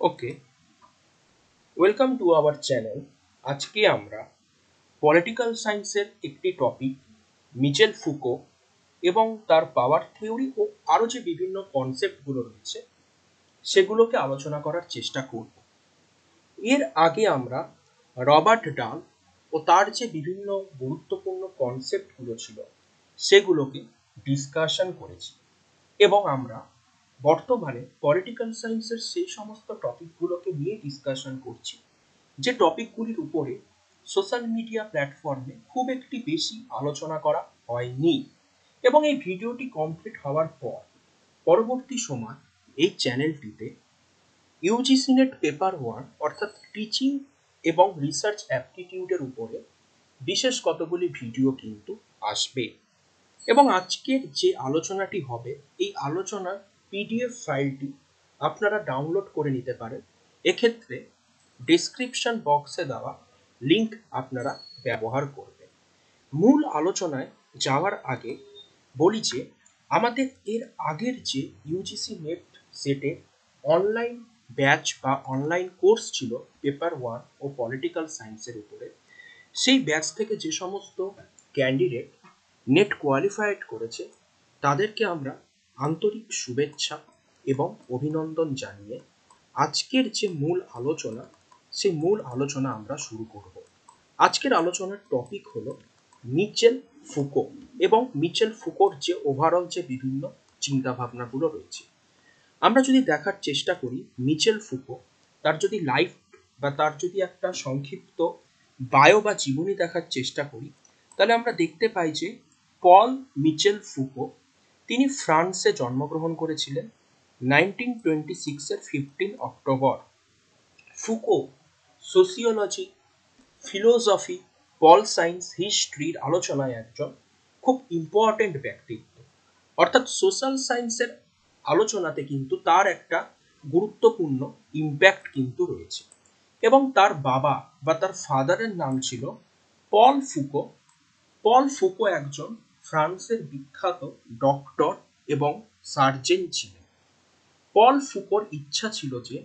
Okay welcome to our channel আজকে আমরা political সায়েন্সের একটি টপিক মিচেল ফুকো এবং তার পাওয়ার থিওরি ও আরও যে বিভিন্ন কনসেপ্টগুলো রয়েছে, সেগুলোকে আলোচনা করার চেষ্টা করব। এর আগে আমরা রবার্ট ডাল ও তার যে বিভিন্ন গুরুত্বপূর্ণ কনসেপ্টগুলো ছিল, সেগুলোকে ডিসকাশন করেছি। এবং আমরা বর্তমানে পলিটিক্যাল সায়েন্সের সেই সমস্ত টপিকগুলোকে নিয়ে ডিসকাশন করছি। যে টপিকগুলির উপরে সোশ্যাল মিডিয়া প্ল্যাটফর্মে খুব একটি বেশি আলোচনা করা হয়নি। এবং এই ভিডিওটি কমপ্লিট হওয়ার পর পরবর্তী সময় এই চ্যানেলটিতে ইউজিসি নেট পেপার ওয়ান অর্থাৎ টিচিং এবং রিসার্চ অ্যাপটিটিউডের উপরে বিশেষ কতগুলি ভিডিও কিন্তু আসবে। এবং আজকের যে আলোচনাটি হবে, এই আলোচনার পিডিএফ ফাইলটি আপনারা ডাউনলোড করে নিতে পারেন। এক্ষেত্রে ডিসক্রিপশন বক্সে দেওয়া লিংক আপনারা ব্যবহার করবেন। মূল আলোচনায় যাওয়ার আগে বলি যে, আমাদের এর আগের যে ইউজিসি নেট সেটের অনলাইন ব্যাচ বা অনলাইন কোর্স ছিল পেপার ওয়ান ও পলিটিক্যাল সায়েন্সের উপরে, সেই ব্যাচ থেকে যে সমস্ত ক্যান্ডিডেট নেট কোয়ালিফাইড করেছে, তাদেরকে আমরা আন্তরিক শুভেচ্ছা এবং অভিনন্দন জানিয়ে আজকের যে মূল আলোচনা, সেই মূল আলোচনা আমরা শুরু করব। আজকের আলোচনার টপিক হলো মিচেল ফুকো এবং মিচেল ফুকোর যে ওভারঅল যে বিভিন্ন চিন্তাভাবনাগুলো রয়েছে। আমরা যদি দেখার চেষ্টা করি মিচেল ফুকো, তার যদি লাইফ বা তার যদি একটা সংক্ষিপ্ত বায়ো বা জীবনী দেখার চেষ্টা করি, তাহলে আমরা দেখতে পাই যে পল মিচেল ফুকো তিনি ফ্রান্সে জন্মগ্রহণ করেছিলেন নাইনটিন টোয়েন্টি সিক্সের fifteen October. Foucault, sociology, philosophy, pol science হিস্ট্রির আলোচনায় একজন খুব ইম্পর্টেন্ট ব্যক্তিত্ব। অর্থাৎ সোশ্যাল সায়েন্সের আলোচনাতে কিন্তু তার একটা গুরুত্বপূর্ণ ইম্প্যাক্ট কিন্তু রয়েছে। এবং তার বাবা বা তার ফাদারের নাম ছিল পল ফুকো। পল ফুকো একজন ফ্রান্সের বিখ্যাত ডক্টর এবং সার্জেন ছিলেন। পল ফুকোর ইচ্ছা ছিল যে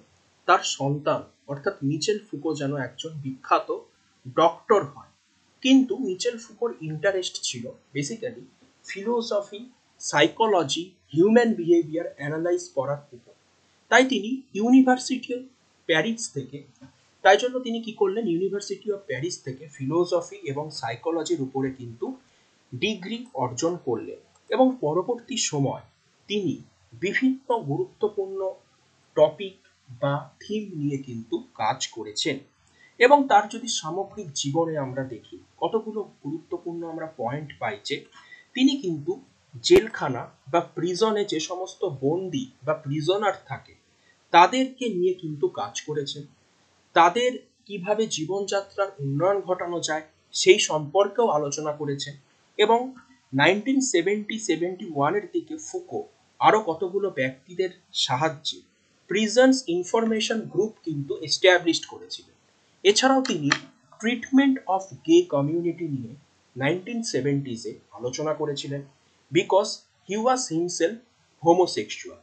তার সন্তান, অর্থাৎ মিচেল ফুকো যেন একজন বিখ্যাত ডক্টর হয়। কিন্তু মিচেল ফুকোর ইন্টারেস্ট ছিল basically philosophy psychology human behaviour analyse করার উপর। তাই তিনি ইউনিভার্সিটি অফ প্যারিস থেকে, তাই জন্য তিনি কি করলেন? ইউনিভার্সিটি অফ প্যারিস থেকে ফিলোসফি এবং সাইকোলজির উপরে কিন্তু ডিগ্রি অর্জন করলেন এবং পরবর্তী সময় তিনি বিভিন্ন গুরুত্বপূর্ণ টপিক বা থিম নিয়ে কিন্তু কাজ করেছেন। এবং তার যদি সামগ্রিক জীবনে আমরা দেখি, কতগুলো গুরুত্বপূর্ণ আমরা পয়েন্ট পাই যে, তিনি কিন্তু জেলখানা বা প্রিজনে যে সমস্ত বন্দি বা প্রিজনার থাকে, তাদেরকে নিয়ে কিন্তু কাজ করেছেন। তাদের কীভাবে জীবনযাত্রার উন্নয়ন ঘটানো যায়, সেই সম্পর্কেও আলোচনা করেছেন। এবং নাইনটিন সেভেন্টি সেভেন্টি ওয়ানের দিকে ফুকো আরও কতগুলো ব্যক্তিদের সাহায্যে প্রিজনস ইনফরমেশন গ্রুপ কিন্তু এস্টাবলিশড করেছিলেন এছাড়াও তিনি ট্রিটমেন্ট অফ গে কমিউনিটি নিয়ে নাইনটিন সেভেন্টিজে আলোচনা করেছিলেন because he was himself homosexual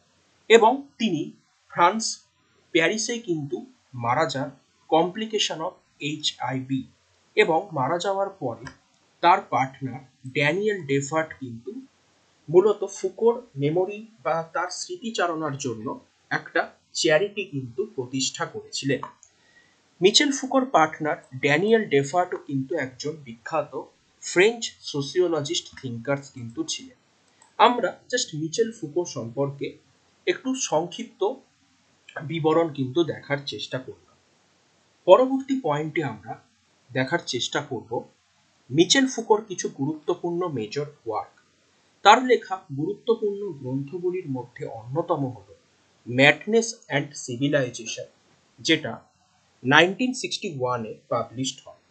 এবং তিনি ফ্রান্স প্যারিসে কিন্তু মারা যান কমপ্লিকেশন অফ এইচ এবং মারা যাওয়ার পরে তার পার্টনার ড্যানিয়েল ডেফার্ট কিন্তু মূলত ফুকোর মেমোরি বা তার স্মৃতিচারণার জন্য একটা চ্যারিটি কিন্তু প্রতিষ্ঠা করেছিলেন। মিচেল ফুকোর পার্টনার ড্যানিয়েল ডেফার্টও কিন্তু একজন বিখ্যাত ফ্রেঞ্চ সোসিওলজিস্ট থিঙ্কার্স কিন্তু ছিলেন। আমরা জাস্ট মিচেল ফুকো সম্পর্কে একটু সংক্ষিপ্ত বিবরণ কিন্তু দেখার চেষ্টা করলাম। পরবর্তী পয়েন্টে আমরা দেখার চেষ্টা করব মিচেল ফুকোর কিছু গুরুত্বপূর্ণ মেজর ওয়ার্ক তার লেখা গুরুত্বপূর্ণ গ্রন্থগুলির মধ্যে অন্যতম হল ম্যাডনেস অ্যান্ড সিভিলাইজেশন যেটা নাইনটিন সিক্সটি ওয়ানে পাবলিশড হয়।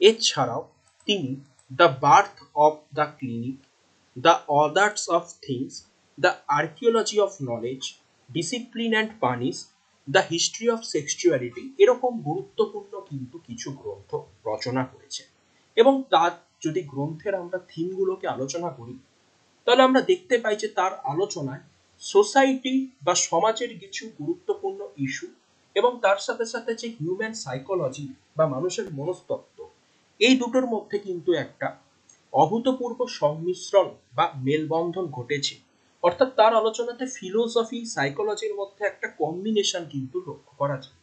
এছাড়াও তিনি the birth of the clinic the others of things the archaeology of knowledge discipline and punish the history of sexuality এরকম গুরুত্বপূর্ণ কিন্তু কিছু গ্রন্থ রচনা করেছেন। এবং তার যদি গ্রন্থের আমরা থিমগুলোকে আলোচনা করি, তাহলে আমরা দেখতে পাই যে তার আলোচনায় সোসাইটি বা সমাজের কিছু গুরুত্বপূর্ণ ইস্যু এবং তার সাথে সাথে যে হিউম্যান সাইকোলজি বা মানুষের মনস্তত্ত্ব, এই দুটোর মধ্যে কিন্তু একটা অভূতপূর্ব সংমিশ্রণ বা মেলবন্ধন ঘটেছে। অর্থাৎ তার আলোচনাতে ফিলোসফি সাইকোলজির মধ্যে একটা কম্বিনেশন কিন্তু লক্ষ্য করা যায়।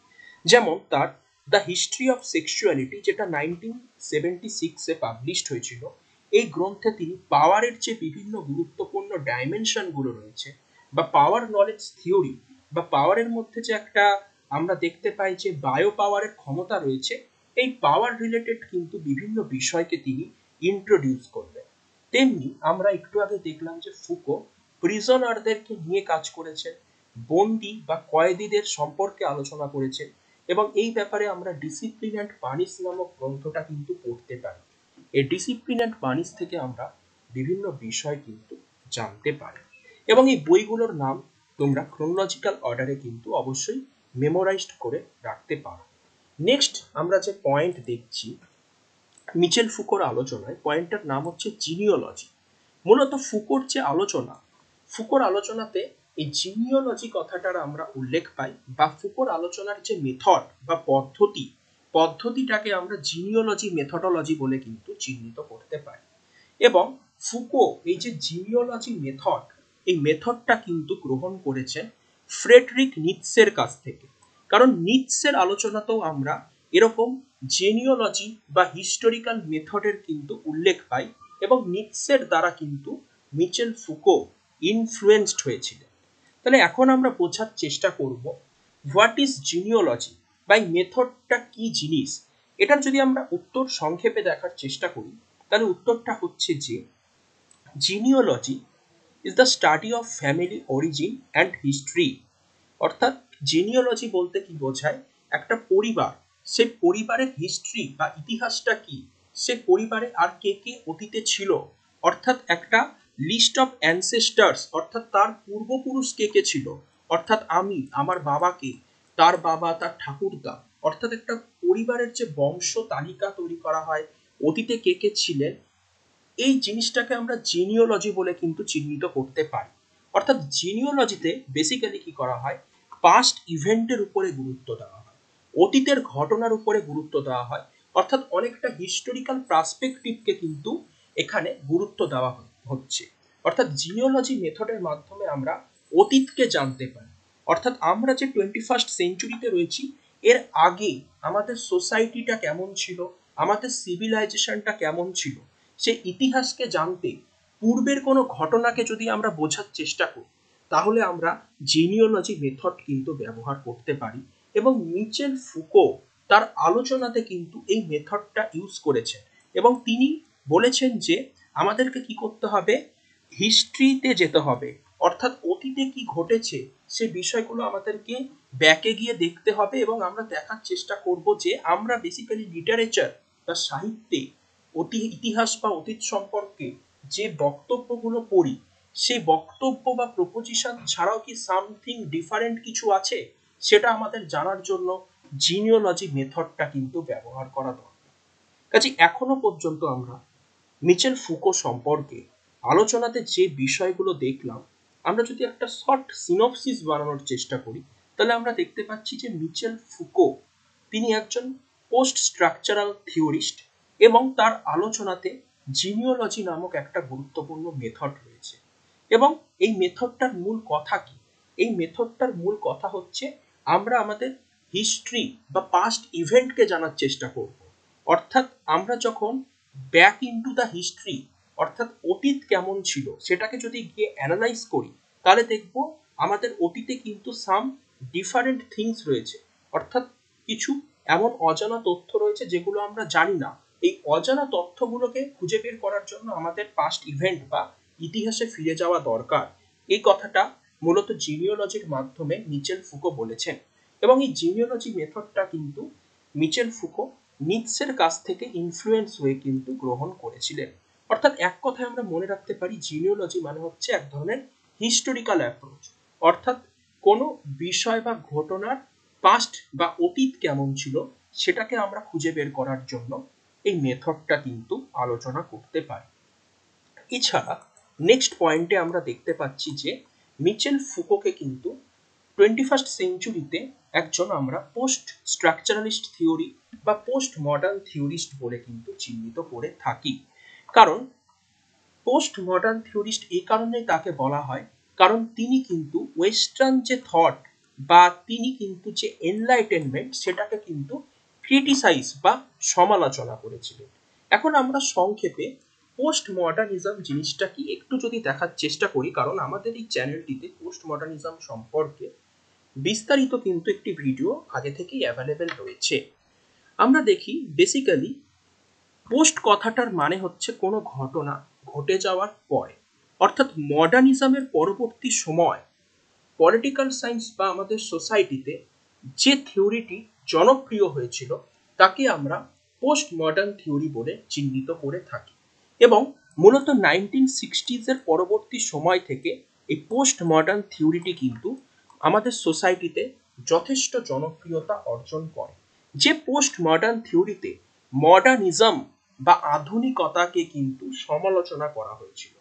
যেমন তার দ্য হিস্ট্রি অফ সেক্সুয়ালিটি যেটা নাইনটিন সেভেন্টি সিক্সে পাবলিশড হয়েছিল, এই গ্রন্থে তিনি পাওয়ারের যে বিভিন্ন গুরুত্বপূর্ণ ডাইমেনশনগুলো রয়েছে বা পাওয়ার নলেজ থিওরি বা পাওয়ারের মধ্যে যে একটা আমরা দেখতে পাই যে বায়ো পাওয়ারের ক্ষমতা রয়েছে, এই পাওয়ার রিলেটেড কিন্তু বিভিন্ন বিষয়কে তিনি ইন্ট্রোডিউস করলেন। তেমনি আমরা একটু আগে দেখলাম যে ফুকো প্রিজনারদেরকে নিয়ে কাজ করেছেন, বন্দি বা কয়েদিদের সম্পর্কে আলোচনা করেছেন এবং এই ব্যাপারে আমরা ডিসিপ্লিন অ্যান্ড পানিশ নামক গ্রন্থটা কিন্তু পড়তে পারি। এই ডিসিপ্লিন অ্যান্ড পানিশ থেকে আমরা বিভিন্ন বিষয় কিন্তু জানতে পারি। এবং এই বইগুলোর নাম তোমরা ক্রোনোলজিক্যাল অর্ডারে কিন্তু অবশ্যই মেমোরাইজড করে রাখতে পারো। নেক্সট আমরা যে পয়েন্ট দেখছি, মিচেল ফুকোর আলোচনায় পয়েন্টটার নাম হচ্ছে জিনিওলজি মূলত ফুকোর যে আলোচনা, ফুকোর আলোচনাতে এই জিনিওলজি কথাটার আমরা উল্লেখ পাই বা ফুকোর আলোচনার যে মেথড বা পদ্ধতি, পদ্ধতিটাকে আমরা জিনিওলজি মেথডোলজি বলে কিন্তু চিহ্নিত করতে পারি। এবং ফুকো এই যে জিনিওলজি মেথড এই মেথডটা কিন্তু গ্রহণ করেছেন ফ্রেডরিক নিটসের কাছ থেকে। কারণ নিটসের আলোচনাতেও আমরা এরকম জেনিওলজি বা হিস্টোরিক্যাল মেথডের কিন্তু উল্লেখ পাই এবং নিটসের দ্বারা কিন্তু মিচেল ফুকো ইনফ্লুয়েন্সড হয়েছিলেন। তাহলে এখন আমরা বোঝার চেষ্টা করব হোয়াট ইজ জিনিওলজি বা এই মেথডটা কি জিনিস? এটার যদি আমরা উত্তর সংক্ষেপে দেখার চেষ্টা করি, তাহলে উত্তরটা হচ্ছে যে genealogy is the study of family origin and history অর্থাৎ জিনিওলজি বলতে কি বোঝায়? একটা পরিবার, সে পরিবারের হিস্ট্রি বা ইতিহাসটা কি? সে পরিবারে আর কে কে অতীতে ছিল? অর্থাৎ একটা লিস্ট অফ অ্যানসেস্টার্স, অর্থাৎ তার পূর্বপুরুষ কে কে ছিল? অর্থাৎ আমি, আমার বাবাকে, তার বাবা, তার ঠাকুরদা। অর্থাৎ একটা পরিবারের যে বংশ তালিকা তৈরি করা হয়, অতীতে কে কে ছিলেন, এই জিনিসটাকে আমরা জিনিওলজি বলে কিন্তু চিহ্নিত করতে পারি। অর্থাৎ জিনিওলজিতে বেসিক্যালি কি করা হয়? পাস্ট ইভেন্টের উপরে গুরুত্ব দেওয়া হয়। অতীতের ঘটনার উপরে গুরুত্ব দেওয়া হয়। অর্থাৎ অনেকটা হিস্টোরিক্যাল পার্সপেক্টিভকে কিন্তু এখানে গুরুত্ব দেওয়া হচ্ছে। অর্থাৎ জিনিওলজি মেথডের মাধ্যমে আমরা অতীতকে জানতে পারি। অর্থাৎ আমরা যে টোয়েন্টি ফার্স্ট সেঞ্চুরিতে রয়েছি, এর আগে আমাদের সোসাইটিটা কেমন ছিল? আমাদের সিভিলাইজেশনটা কেমন ছিল? সে ইতিহাসকে জানতে পূর্বের কোনো ঘটনাকে যদি আমরা বোঝার চেষ্টা করি, তাহলে আমরা জিনিওলজি মেথড কিন্তু ব্যবহার করতে পারি এবং মিচেল ফুকো তার আলোচনাতে কিন্তু এই মেথডটা ইউজ করেছেন এবং তিনি বলেছেন যে আমাদেরকে কি করতে হবে? হিস্ট্রিতে যেতে হবে। অর্থাৎ অতীতে কি ঘটেছে সে বিষয়গুলো আমাদেরকে ব্যাকে গিয়ে দেখতে হবে এবং আমরা দেখার চেষ্টা করব যে আমরা বেসিক্যালি লিটারেচার বা সাহিত্যে অতি ইতিহাস বা অতীত সম্পর্কে যে বক্তব্যগুলো পড়ি, সেই বক্তব্য বা প্রপোজিশন ছাড়াও কি সামথিং ডিফারেন্ট কিছু আছে? সেটা আমাদের জানার জন্য জিনিওলজি মেথডটা কিন্তু ব্যবহার করা দরকার। কাজে এখনও পর্যন্ত আমরা মিচেল ফুকো সম্পর্কে আলোচনাতে যে বিষয়গুলো দেখলাম, আমরা যদি একটা শর্ট সিনপসিস বানানোর চেষ্টা করি, তাহলে আমরা দেখতে পাচ্ছি যে মিচেল ফুকো, তিনি একজন পোস্ট স্ট্রাকচারাল থিওরিস্ট এবং তার আলোচনাতে জিনিওলজি নামক একটা গুরুত্বপূর্ণ মেথড রয়েছে। এবং এই মেথডটার মূল কথা কি? এই মেথডটার মূল কথা হচ্ছে, আমরা আমাদের হিস্ট্রি বা পাস্ট ইভেন্টকে জানার চেষ্টা করব। অর্থাৎ আমরা যখন ব্যাক ইনটু দ্য হিস্ট্রি অর্থাৎ অতীত কেমন ছিল, সেটাকে যদি গিয়ে অ্যানালাইজ করি, তাহলে দেখব আমাদের অতীতে কিন্তু সাম ডিফারেন্ট থিংস রয়েছে। অর্থাৎ কিছু এমন অজানা তথ্য রয়েছে যেগুলো আমরা জানি না। এই অজানা তথ্যগুলোকে খুঁজে বের করার জন্য আমাদের পাস্ট ইভেন্ট বা ইতিহাসে ফিরে যাওয়া দরকার। এই কথাটা মূলত জিনিওলজির মাধ্যমে মিচেল ফুকো বলেছেন। এবং এই জিনিওলজি মেথডটা কিন্তু মিচেল ফুকো নিটসের কাছ থেকে ইনফ্লুয়েন্স হয়ে কিন্তু গ্রহণ করেছিলেন। অর্থাৎ এক কথায় আমরা মনে রাখতে পারি জিনিওলজি মানে হচ্ছে এক ধরনের হিস্টোরিক্যাল অ্যাপ্রোচ অর্থাৎ কোনো বিষয় বা ঘটনার পাস্ট বা অতীত কেমন ছিল, সেটাকে আমরা খুঁজে বের করার জন্য এই মেথডটা কিন্তু আলোচনা করতে পারি। এছাড়া নেক্সট পয়েন্টে আমরা দেখতে পাচ্ছি যে মিচেল ফুকোকে কিন্তু টোয়েন্টি ফার্স্ট সেঞ্চুরিতে একজন আমরা পোস্ট স্ট্রাকচারালিস্ট থিওরি বা পোস্ট মডার্ন থিওরিস্ট বলে কিন্তু চিহ্নিত করে থাকি। কারণ পোস্ট মডার্ন থিওরিস্ট এই কারণেই তাকে বলা হয়, কারণ তিনি কিন্তু ওয়েস্টার্ন যে থট বা তিনি কিন্তু যে এনলাইটেনমেন্ট সেটাকে কিন্তু ক্রিটিসাইজ বা সমালোচনা করেছিলেন। এখন আমরা সংক্ষেপে পোস্ট মডার্নিজম জিনিসটা কি একটু যদি দেখার চেষ্টা করি, কারণ আমাদের এই চ্যানেলটিতে পোস্ট মডার্নিজম সম্পর্কে বিস্তারিত কিন্তু একটি ভিডিও আগে থেকেই অ্যাভেলেবেল রয়েছে। আমরা দেখি বেসিক্যালি পোস্ট কথাটার মানে হচ্ছে কোনো ঘটনা ঘটে যাওয়ার পরে, অর্থাৎ মডার্নিজমের পরবর্তী সময় পলিটিক্যাল সায়েন্স বা আমাদের সোসাইটিতে যে থিওরিটি জনপ্রিয় হয়েছিল, তাকে আমরা পোস্ট মডার্ন থিওরি বলে চিহ্নিত করে থাকি। এবং মূলত নাইনটিন সিক্সটিজের পরবর্তী সময় থেকে এই পোস্ট মডার্ন থিওরিটি কিন্তু আমাদের সোসাইটিতে যথেষ্ট জনপ্রিয়তা অর্জন করে। যে পোস্ট মডার্ন থিওরিতে মডার্নিজম বা আধুনিকতাকে কিন্তু সমালোচনা করা হয়েছিল।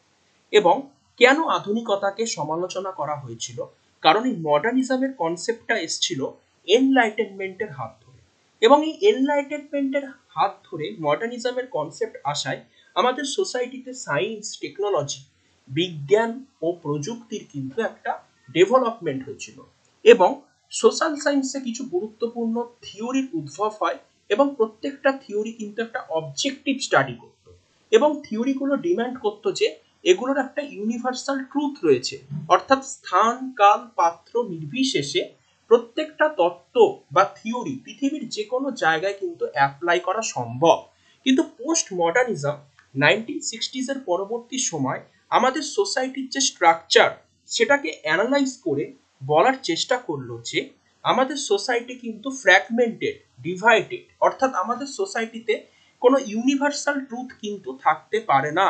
এবং কেন আধুনিকতাকে সমালোচনা করা হয়েছিল? কারণ এই মডার্নিজমের কনসেপ্টটা এসছিল এনলাইটেনমেন্টের হাত ধরে। এবং এই এনলাইটেনমেন্টের হাত ধরে মডার্নিজমের কনসেপ্ট আসায় আমাদের সোসাইটিতে সায়েন্স, টেকনোলজি, বিজ্ঞান ও প্রযুক্তির কিন্তু একটা ডেভেলপমেন্ট হয়েছিল। এবং সোশ্যাল সায়েন্সে কিছু গুরুত্বপূর্ণ থিওরির উদ্ভব হয় এবং প্রত্যেকটা থিওরি কিন্তু একটা অবজেক্টিভ স্টাডি করত। এবং থিওরিগুলো ডিমান্ড করতো যে এগুলোর একটা ইউনিভার্সাল ট্রুথ রয়েছে। অর্থাৎ স্থান, কাল, পাত্র নির্বিশেষে প্রত্যেকটা তত্ত্ব বা থিওরি পৃথিবীর যে কোনো জায়গায় কিন্তু অ্যাপ্লাই করা সম্ভব। কিন্তু পোস্ট মডার্নিজম নাইনটিন সিক্সটিজের পরবর্তী সময় আমাদের সোসাইটির যে স্ট্রাকচার সেটাকে অ্যানালাইজ করে বলার চেষ্টা করল যে আমাদের সোসাইটি কিন্তু ফ্র্যাগমেন্টেড ডিভাইডেড অর্থাৎ আমাদের সোসাইটিতে কোনো ইউনিভার্সাল ট্রুথ কিন্তু থাকতে পারে না।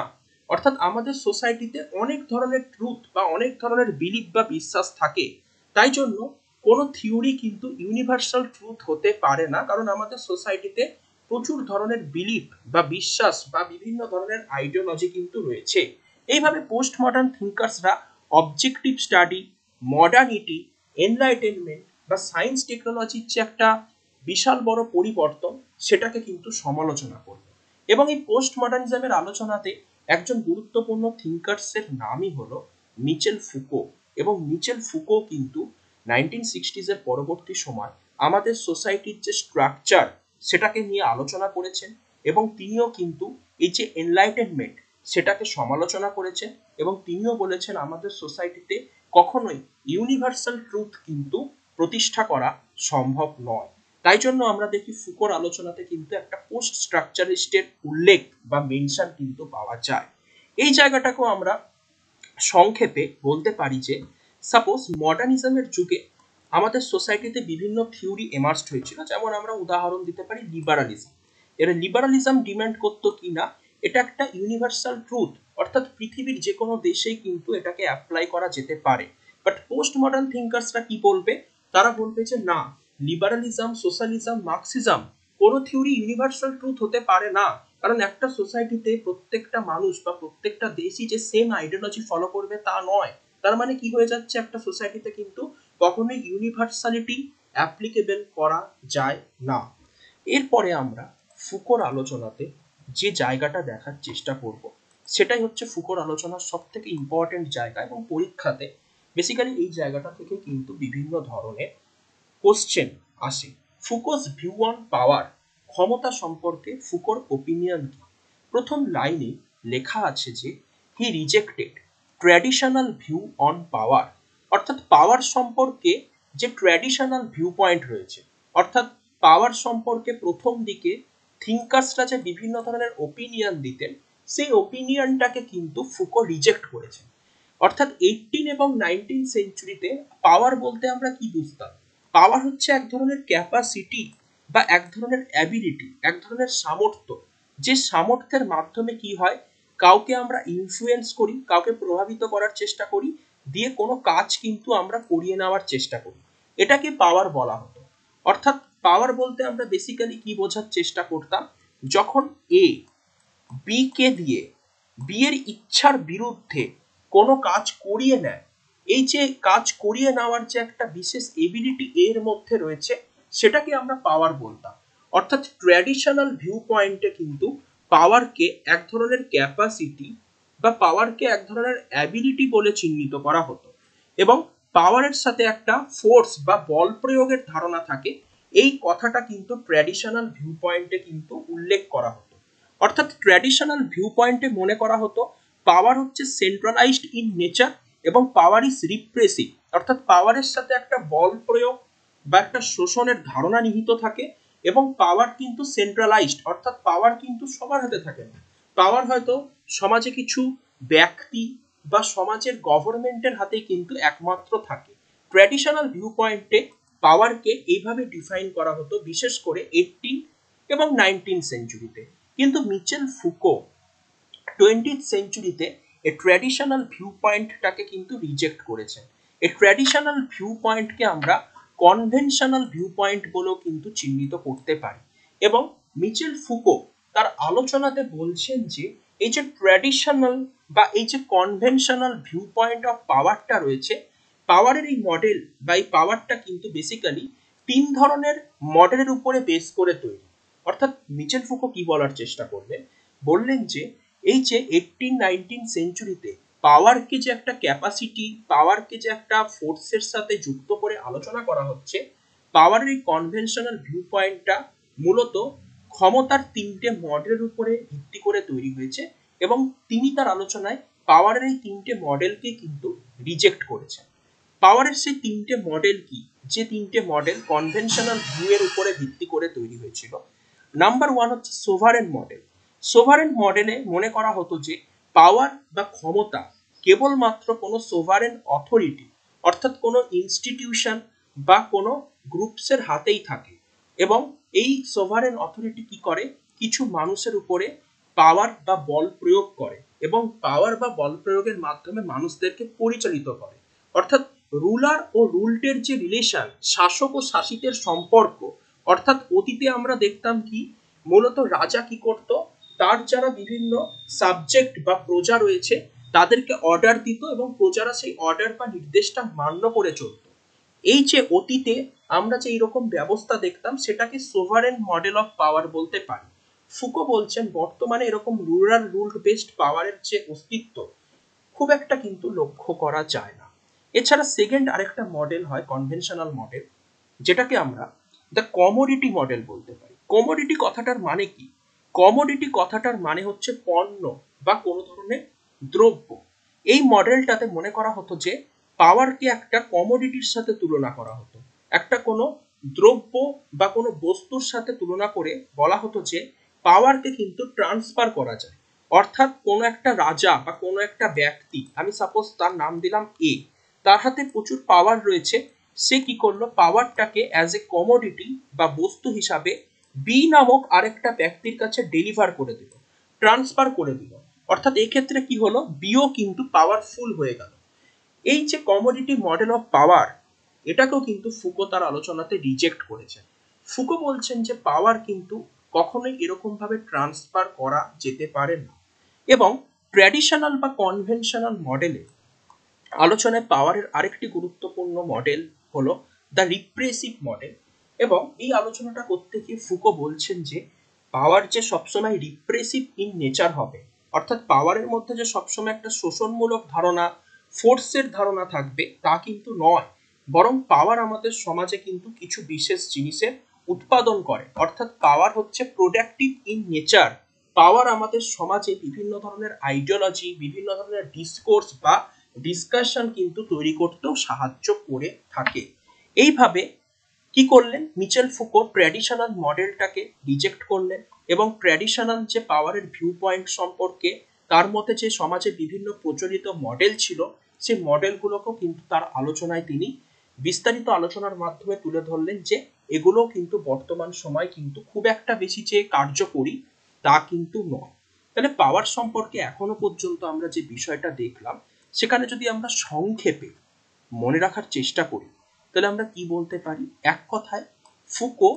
অর্থাৎ আমাদের সোসাইটিতে অনেক ধরনের ট্রুথ বা অনেক ধরনের বিলিফ বা বিশ্বাস থাকে। তাই জন্য কোনো থিওরি কিন্তু ইউনিভার্সাল ট্রুথ হতে পারে না, কারণ আমাদের সোসাইটিতে প্রচুর ধরনের বিলিফ বা বিশ্বাস বা বিভিন্ন ধরনের আইডিওলজি কিন্তু রয়েছে। এইভাবে পোস্ট মডার্ন থিঙ্কার্সরা অবজেক্টিভ স্টাডি মডার্নিটি এনলাইটেনমেন্ট বা সায়েন্স টেকনোলজির যে একটা বিশাল বড় পরিবর্তন, সেটাকে কিন্তু সমালোচনা করল এবং এই পোস্ট মডার্নিজমের আলোচনাতে একজন গুরুত্বপূর্ণ থিঙ্কার্সের নামই হলো মিচেল ফুকো। এবং মিচেল ফুকো কিন্তু নাইনটিন সিক্সটিজের পরবর্তী সময় আমাদের সোসাইটির যে স্ট্রাকচার সেটাকে নিয়ে আলোচনা করেছেন এবং তিনিও কিন্তু এই যে এনলাইটেনমেন্ট সেটাকে সমালোচনা করেছেন এবং তিনিও বলেছেন আমাদের সোসাইটিতে কখনোই ইউনিভার্সাল ট্রুথ কিন্তু প্রতিষ্ঠা করা সম্ভব নয়। তাই জন্য আমরা দেখি ফুকোর আলোচনাতে কিন্তু একটা পোস্ট স্ট্রাকচারিস্টের উল্লেখ বা মেনশন কিন্তু পাওয়া যায়। এই জায়গাটাকেও আমরা সংক্ষেপে বলতে পারি যে সাপোজ মডার্নিজমের যুগে আমাদের সোসাইটিতে বিভিন্ন থিওরি এমার্সড হয়েছিল। যেমন আমরা উদাহরণ দিতে পারি লিবারালিজম এর লিবারালিজম ডিমান্ড করতো কি না এটা একটা ইউনিভার্সাল ট্রুথ অর্থাৎ পৃথিবীর যে কোনো দেশেই কিন্তু এটাকে অ্যাপ্লাই করা যেতে পারে। বাট পোস্ট মডার্ন থিঙ্কার্সরা কি বলবে? তারা বলবে যে না লিবারালিজম সোশ্যালিজম মার্কসিজম কোনো থিওরি ইউনিভার্সাল ট্রুথ হতে পারে না। কারণ একটা সোসাইটিতে প্রত্যেকটা মানুষ বা প্রত্যেকটা দেশই যে সেম আইডিওলজি ফলো করবে তা নয়। তার মানে কি হয়ে যাচ্ছে? একটা সোসাইটিতে কিন্তু কখনোই ইউনিভার্সালিটি অ্যাপ্লিকেবল করা যায় না। এরপরে আমরা ফুকোর আলোচনাতে যে জায়গাটা দেখার চেষ্টা করব, সেটাই হচ্ছে ফুকোর আলোচনার সব থেকে ইম্পর্টেন্ট জায়গা এবং পরীক্ষাতে বেসিক্যালি এই জায়গাটা থেকে কিন্তু বিভিন্ন ধরনের কোশ্চেন আসে। ফুকোস ভিউ অন পাওয়ার ক্ষমতা সম্পর্কে ফুকোর ওপিনিয়ন কি? প্রথম লাইনে লেখা আছে যে he rejected traditional view on power অর্থাৎ পাওয়ার সম্পর্কে যে ট্র্যাডিশনাল ভিউ পয়েন্ট রয়েছে, অর্থাৎ পাওয়ার সম্পর্কে প্রথম দিকে থিঙ্কার্সরা যে বিভিন্ন ধরনের ওপিনিয়ন দিতেন, সেই ওপিনিয়নটাকে কিন্তু ফুকো রিজেক্ট করেছেন অর্থাৎ এইটিন এবং নাইনটিন সেঞ্চুরিতে পাওয়ার বলতে আমরা কি বুঝতাম? পাওয়ার হচ্ছে এক ধরনের ক্যাপাসিটি বা এক ধরনের অ্যাবিলিটি এক ধরনের সামর্থ্য। যে সামর্থ্যের মাধ্যমে কি হয়? কাউকে আমরা ইনফ্লুয়েন্স করি, কাউকে প্রভাবিত করার চেষ্টা করি, দিয়ে কোনো কাজ কিন্তু আমরা করিয়ে নেওয়ার চেষ্টা করি। এটাকে পাওয়ার বলা হতো। অর্থাৎ পাওয়ার বলতে আমরা বেসিক্যালি কি বোঝার চেষ্টা করতাম? যখন এ বি কে দিয়ে বি এর ইচ্ছার বিরুদ্ধে কোনো কাজ করিয়ে নেয়, এই যে কাজ করিয়ে নেওয়ার যে একটা বিশেষ এবিলিটি এর মধ্যে রয়েছে, সেটাকে আমরা পাওয়ার বলতাম। অর্থাৎ ট্র্যাডিশনাল ভিউ পয়েন্টে কিন্তু পাওয়ারকে এক ধরনের ক্যাপাসিটি বা পাওয়ারকে এক ধরনের অ্যাবিলিটি বলে চিহ্নিত করা হতো। এবং পাওয়ারের সাথে একটা ফোর্স বা বল প্রয়োগের ধারণা থাকে এই কথাটা কিন্তু ট্র্যাডিশনাল ভিউ পয়েন্টে কিন্তু উল্লেখ করা হতো। অর্থাৎ ট্র্যাডিশনাল ভিউ পয়েন্টে মনে করা হতো পাওয়ার হচ্ছে সেন্ট্রালাইজড ইন নেচার এবং পাওয়ার ইজ রিপ্রেসিভ অর্থাৎ পাওয়ারের সাথে একটা বল প্রয়োগ বা একটা শোষণের ধারণা নিহিত থাকে এবং পাওয়ার কিন্তু সেন্ট্রালাইজড অর্থাৎ পাওয়ার কিন্তু সবার হাতে থাকে না। পাওয়ার হয়তো সমাজে কিছু ব্যক্তি বা সমাজের গভর্নমেন্টের হাতে কিন্তু একমাত্র থাকে। ট্র্যাডিশনাল ভিউ পয়েন্টে পাওয়ারকে এইভাবে ডিফাইন করা হতো, বিশেষ করে এইটিন এবং নাইনটিন সেঞ্চুরিতে কিন্তু মিচেল ফুকো টোয়েন্টি সেঞ্চুরিতে এ ট্র্যাডিশনাল ভিউ পয়েন্টটাকে কিন্তু রিজেক্ট করেছেন। এই ট্র্যাডিশনাল ভিউ পয়েন্টকে আমরা কনভেনশনাল ভিউ পয়েন্ট বলেও কিন্তু চিহ্নিত করতে পারি। এবং মিচেল ফুকো তার আলোচনাতে বলছেন যে, এই যে ট্র্যাডিশনাল বা এই যে কনভেনশনাল ভিউ পয়েন্ট অফ পাওয়ারটা রয়েছে পাওয়ারের এই মডেল বা এই পাওয়ারটা কিন্তু বেসিক্যালি তিন ধরনের মডেলের উপরে বেস করে তৈরি। অর্থাৎ মিচেল ফুকো কি বলার চেষ্টা করলেন বললেন যে, এই যে এইটিন নাইনটিন সেঞ্চুরিতে পাওয়ারকে যে একটা ক্যাপাসিটি পাওয়ারকে যে একটা ফোর্সের সাথে যুক্ত করে আলোচনা করা হচ্ছে পাওয়ারের এই কনভেনশনাল ভিউ পয়েন্টটা মূলত ক্ষমতার তিনটে মডেলের উপরে ভিত্তি করে তৈরি হয়েছে এবং তিনি তার আলোচনায় পাওয়ারের এই তিনটে মডেলকে কিন্তু রিজেক্ট করেছেন। পাওয়ারের সেই তিনটে মডেল কি? যে তিনটে মডেল কনভেনশনাল ভিউ এর উপরে ভিত্তি করে তৈরি হয়েছিল। নাম্বার ওয়ান হচ্ছে সোভারেন মডেল সোভারেন মডেলে মনে করা হতো যে পাওয়ার বা ক্ষমতা কেবলমাত্র কোনো সোভারেন অথরিটি অর্থাৎ কোনো ইনস্টিটিউশন বা কোনো গ্রুপসের হাতেই থাকে। এবং এই সোভারেন অথরিটি কি করে? কিছু মানুষের উপরে পাওয়ার বা বল প্রয়োগ করে এবং পাওয়ার বা বল প্রয়োগের মাধ্যমে মানুষদেরকে পরিচালিত করে। অর্থাৎ রুলার ও রুলটের যে রিলেশন শাসক ও শাসিতের সম্পর্ক, অর্থাৎ অতীতে আমরা দেখতাম কি, মূলত রাজা কি করত, তার যারা বিভিন্ন সাবজেক্ট বা প্রজা রয়েছে, তাদেরকে অর্ডার দিত এবং প্রজারা সেই অর্ডার বা নির্দেশটা মান্য করে চলত। এই যে অতীতে আমরা যে এইরকম ব্যবস্থা দেখতাম, সেটাকে সোভারেন মডেল অফ পাওয়ার বলতে পারি। ফুকো বলছেন, বর্তমানে এরকম রুরাল রুল বেসড পাওয়ারের যে অস্তিত্ব, খুব একটা কিন্তু লক্ষ্য করা যায় না। এছাড়া সেকেন্ড আরেকটা মডেল হয় কনভেনশনাল মডেল যেটাকে আমরা দ্য কমোডিটি মডেল বলতে পারি। কমোডিটি কথাটার মানে কি? কমোডিটি কথাটার মানে হচ্ছে পণ্য বা কোনো ধরনের দ্রব্য। এই মডেলটাতে মনে করা হতো যে পাওয়ারকে একটা কমোডিটির সাথে তুলনা করা হতো। একটা কোনো দ্রব্য বা কোনো বস্তুর সাথে তুলনা করে বলা হতো যে পাওয়ারকে কিন্তু ট্রান্সফার করা যায়। অর্থাৎ কোনো একটা রাজা বা কোনো একটা ব্যক্তি, আমি সাপোজ তার নাম দিলাম এ তার হাতে প্রচুর পাওয়ার রয়েছে, সে কি করল? পাওয়ারটাকে অ্যাজ এ কমোডিটি বা বস্তু হিসাবে বি নামক আরেকটা ব্যক্তির কাছে ডেলিভার করে দিল ট্রান্সফার করে দিল। অর্থাৎ এক্ষেত্রে কি হলো? বিও কিন্তু পাওয়ারফুল হয়ে গেল। এই যে কমোডিটি মডেল অফ পাওয়ার এটাকেও কিন্তু ফুকো তার আলোচনাতে রিজেক্ট করেছেন। ফুকো বলছেন যে পাওয়ার কিন্তু কখনোই এরকম ভাবে ট্রান্সফার করা যেতে পারে না। এবং ট্র্যাডিশনাল বা কনভেনশনাল মডেলে আলোচনায় পাওয়ারের আরেকটি গুরুত্বপূর্ণ মডেল হলো দ্য রিপ্রেসিভ মডেল এবং এই আলোচনাটা করতে গিয়ে ফুকো বলছেন যে পাওয়ার যে সবসময় রিপ্রেসিভ ইন নেচার হবে, অর্থাৎ পাওয়ারের মধ্যে যে সবসময় একটা শোষণমূলক ধারণা ফোর্সের ধারণা থাকবে তা কিন্তু নয়, বরং পাওয়ার আমাদের সমাজে কিন্তু কিছু বিশেষ জিনিসের উৎপাদন করে, অর্থাৎ পাওয়ার হচ্ছে প্রোডাক্টিভ ইন নেচার পাওয়ার আমাদের সমাজে বিভিন্ন ধরনের আইডিওলজি বিভিন্ন ধরনের ডিসকোর্স বা ডিসকাশন কিন্তু তৈরি করতেও সাহায্য করে থাকে। এইভাবে কি করলেন? মিচেল ফুকো ট্র্যাডিশনাল মডেলটাকে রিজেক্ট করলেন এবং ট্র্যাডিশনাল যে পাওয়ারের ভিউ পয়েন্ট সম্পর্কে, তার মতে যে সমাজে বিভিন্ন প্রচলিত মডেল ছিল, সেই মডেলগুলোকেও কিন্তু তার আলোচনায় তিনি বিস্তারিত আলোচনার মাধ্যমে তুলে ধরলেন যে এগুলো কিন্তু বর্তমান সময় কিন্তু খুব একটা বেশি যে কার্যকরী তা কিন্তু নয়। তাহলে পাওয়ার সম্পর্কে এখনও পর্যন্ত আমরা যে বিষয়টা দেখলাম সেখানে যদি আমরা সংক্ষেপে মনে রাখার চেষ্টা করি, তাহলে আমরা কি বলতে পারি? এক কথায়, ফুকো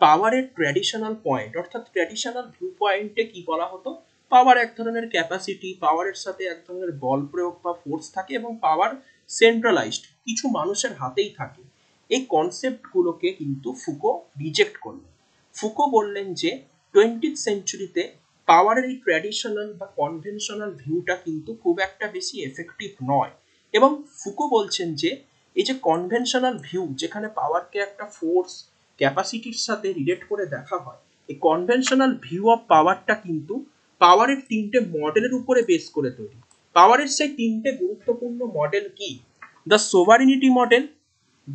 পাওয়ারের ট্র্যাডিশনাল পয়েন্ট অর্থাৎ ট্র্যাডিশনাল ভিউ পয়েন্টে কি বলা হতো? পাওয়ার এক ধরনের ক্যাপাসিটি পাওয়ারের সাথে এক ধরনের বল প্রয়োগ বা ফোর্স থাকে এবং পাওয়ার সেন্ট্রালাইজড কিছু মানুষের হাতেই থাকে। এই কনসেপ্টগুলোকে কিন্তু ফুকো রিজেক্ট করলেন। ফুকো বললেন যে টোয়েন্টিথ সেঞ্চুরিতে পাওয়ারের এই ট্র্যাডিশনাল বা কনভেনশনাল ভিউটা কিন্তু খুব একটা বেশি এফেক্টিভ নয়। এবং ফুকো বলছেন যে, এই যে কনভেনশনাল ভিউ যেখানে পাওয়ারকে একটা ফোর্স ক্যাপাসিটির সাথে রিলেট করে দেখা হয়, এই কনভেনশনাল ভিউ অফ পাওয়ারটা কিন্তু পাওয়ারের তিনটে মডেলের উপরে বেস করে তৈরি। পাওয়ারের সেই তিনটে গুরুত্বপূর্ণ মডেল কি? The sovereignty model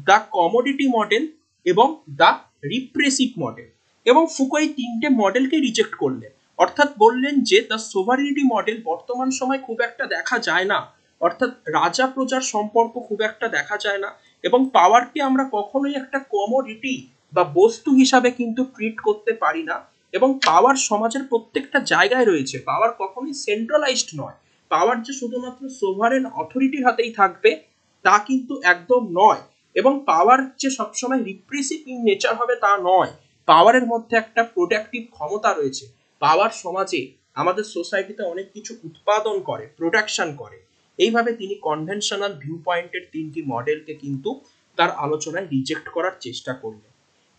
the commodity model এবং দ্য রিপ্রেসিভ মডেল এবং ফুকো এই তিনটে মডেলকে রিজেক্ট করলেন। অর্থাৎ বললেন যে দ্য সোভারিনিটি মডেল বর্তমান সময় খুব একটা দেখা যায় না। অর্থাৎ রাজা প্রজার সম্পর্ক খুব একটা দেখা যায় না এবং পাওয়ারকে আমরা কখনোই একটা কমোডিটি বা বস্তু হিসাবে কিন্তু ট্রিট করতে পারি না এবং পাওয়ার সমাজের প্রত্যেকটা জায়গায় রয়েছে। পাওয়ার কখনোই সেন্ট্রালাইজড নয়। পাওয়ার যে শুধুমাত্র সোভারেন অথরিটির হাতেই থাকবে, তা কিন্তু একদম নয় এবং পাওয়ার যে সবসময় রিপ্রেসিভ ইন নেচার হবে তা নয়। পাওয়ারের মধ্যে একটা প্রোডাক্টিভ ক্ষমতা রয়েছে। পাওয়ার সমাজে আমাদের সোসাইটিতে অনেক কিছু উৎপাদন করে, প্রোডাকশন করে। এইভাবে তিনি কনভেনশনাল ভিউ পয়েন্টের তিনটি মডেলকে কিন্তু তার আলোচনায় রিজেক্ট করার চেষ্টা করলেন।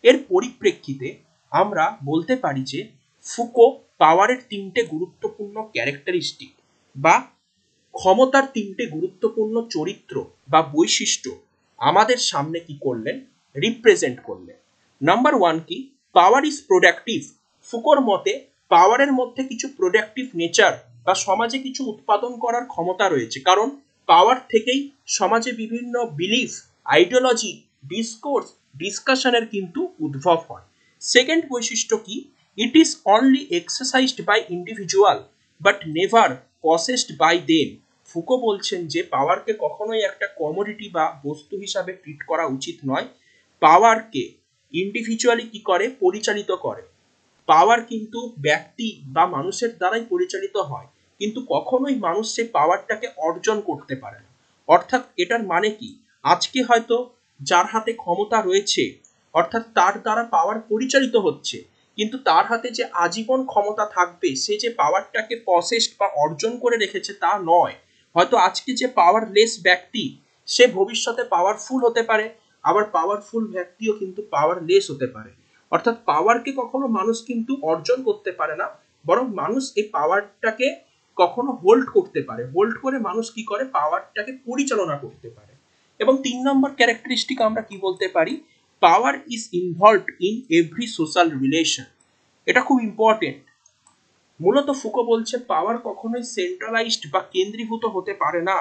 এর পরিপ্রেক্ষিতে আমরা বলতে পারি যে ফুকো পাওয়ারের তিনটে গুরুত্বপূর্ণ ক্যারেক্টারিস্টিক বা ক্ষমতার তিনটে গুরুত্বপূর্ণ চরিত্র বা বৈশিষ্ট্য আমাদের সামনে কি করলেন? রিপ্রেজেন্ট করলেন। নাম্বার ওয়ান কি? Power is productive. ফুকোর মতে পাওয়ারের মধ্যে কিছু প্রোডাক্টিভ নেচার বা সমাজে কিছু উৎপাদন করার ক্ষমতা রয়েছে। কারণ পাওয়ার থেকেই সমাজে বিভিন্ন বিলিফ আইডিওলজি ডিসকোর্স ডিসকাশনের কিন্তু উদ্ভব হয়। সেকেন্ড বৈশিষ্ট্য কি? It is only exercised by individual but never possessed by them Foucault বলছেন যে, পাওয়ারকে কখনোই একটা কমোডিটি বা বস্তু হিসাবে ট্রিট করা উচিত নয়। পাওয়ারকে ইন্ডিভিজুয়ালি কি করে? পরিচালিত করে। পাওয়ার কিন্তু ব্যক্তি বা মানুষের দ্বারাই পরিচালিত হয়। কিন্তু কখনোই মানুষ সেই পাওয়ারটাকে অর্জন করতে পারে না। অর্থাৎ এটার মানে কি? আজকে হয়তো যার হাতে ক্ষমতা রয়েছে, অর্থাৎ তার দ্বারা পাওয়ার পরিচালিত হচ্ছে, কিন্তু তার হাতে যে আজীবন ক্ষমতা থাকবে, সে যে পাওয়ারটাকে প্রসেসড বা অর্জন করে রেখেছে তা নয়। হয়তো আজকে যে পাওয়ারলেস ব্যক্তি, সে ভবিষ্যতে পাওয়ারফুল হতে পারে, আবার পাওয়ারফুল ব্যক্তিও কিন্তু পাওয়ারলেস হতে পারে। অর্থাৎ পাওয়ারকে কখনো মানুষ কিন্তু অর্জন করতে পারে না, বরং মানুষ এই পাওয়ারটাকে কখনো হোল্ড করতে পারে। হোল্ড করে মানুষ কি করে? পাওয়ারটাকে পরিচালনা করতে পারে। এবং তিন নম্বর ক্যারেক্টারিস্টিক আমরা কি বলতে পারি? Power is involved in every social relation এটা খুব ইম্পর্টেন্ট মূলত ফুকো বলছে পাওয়ার কখনোই সেন্ট্রালাইজড বা কেন্দ্রীভূত হতে পারে না।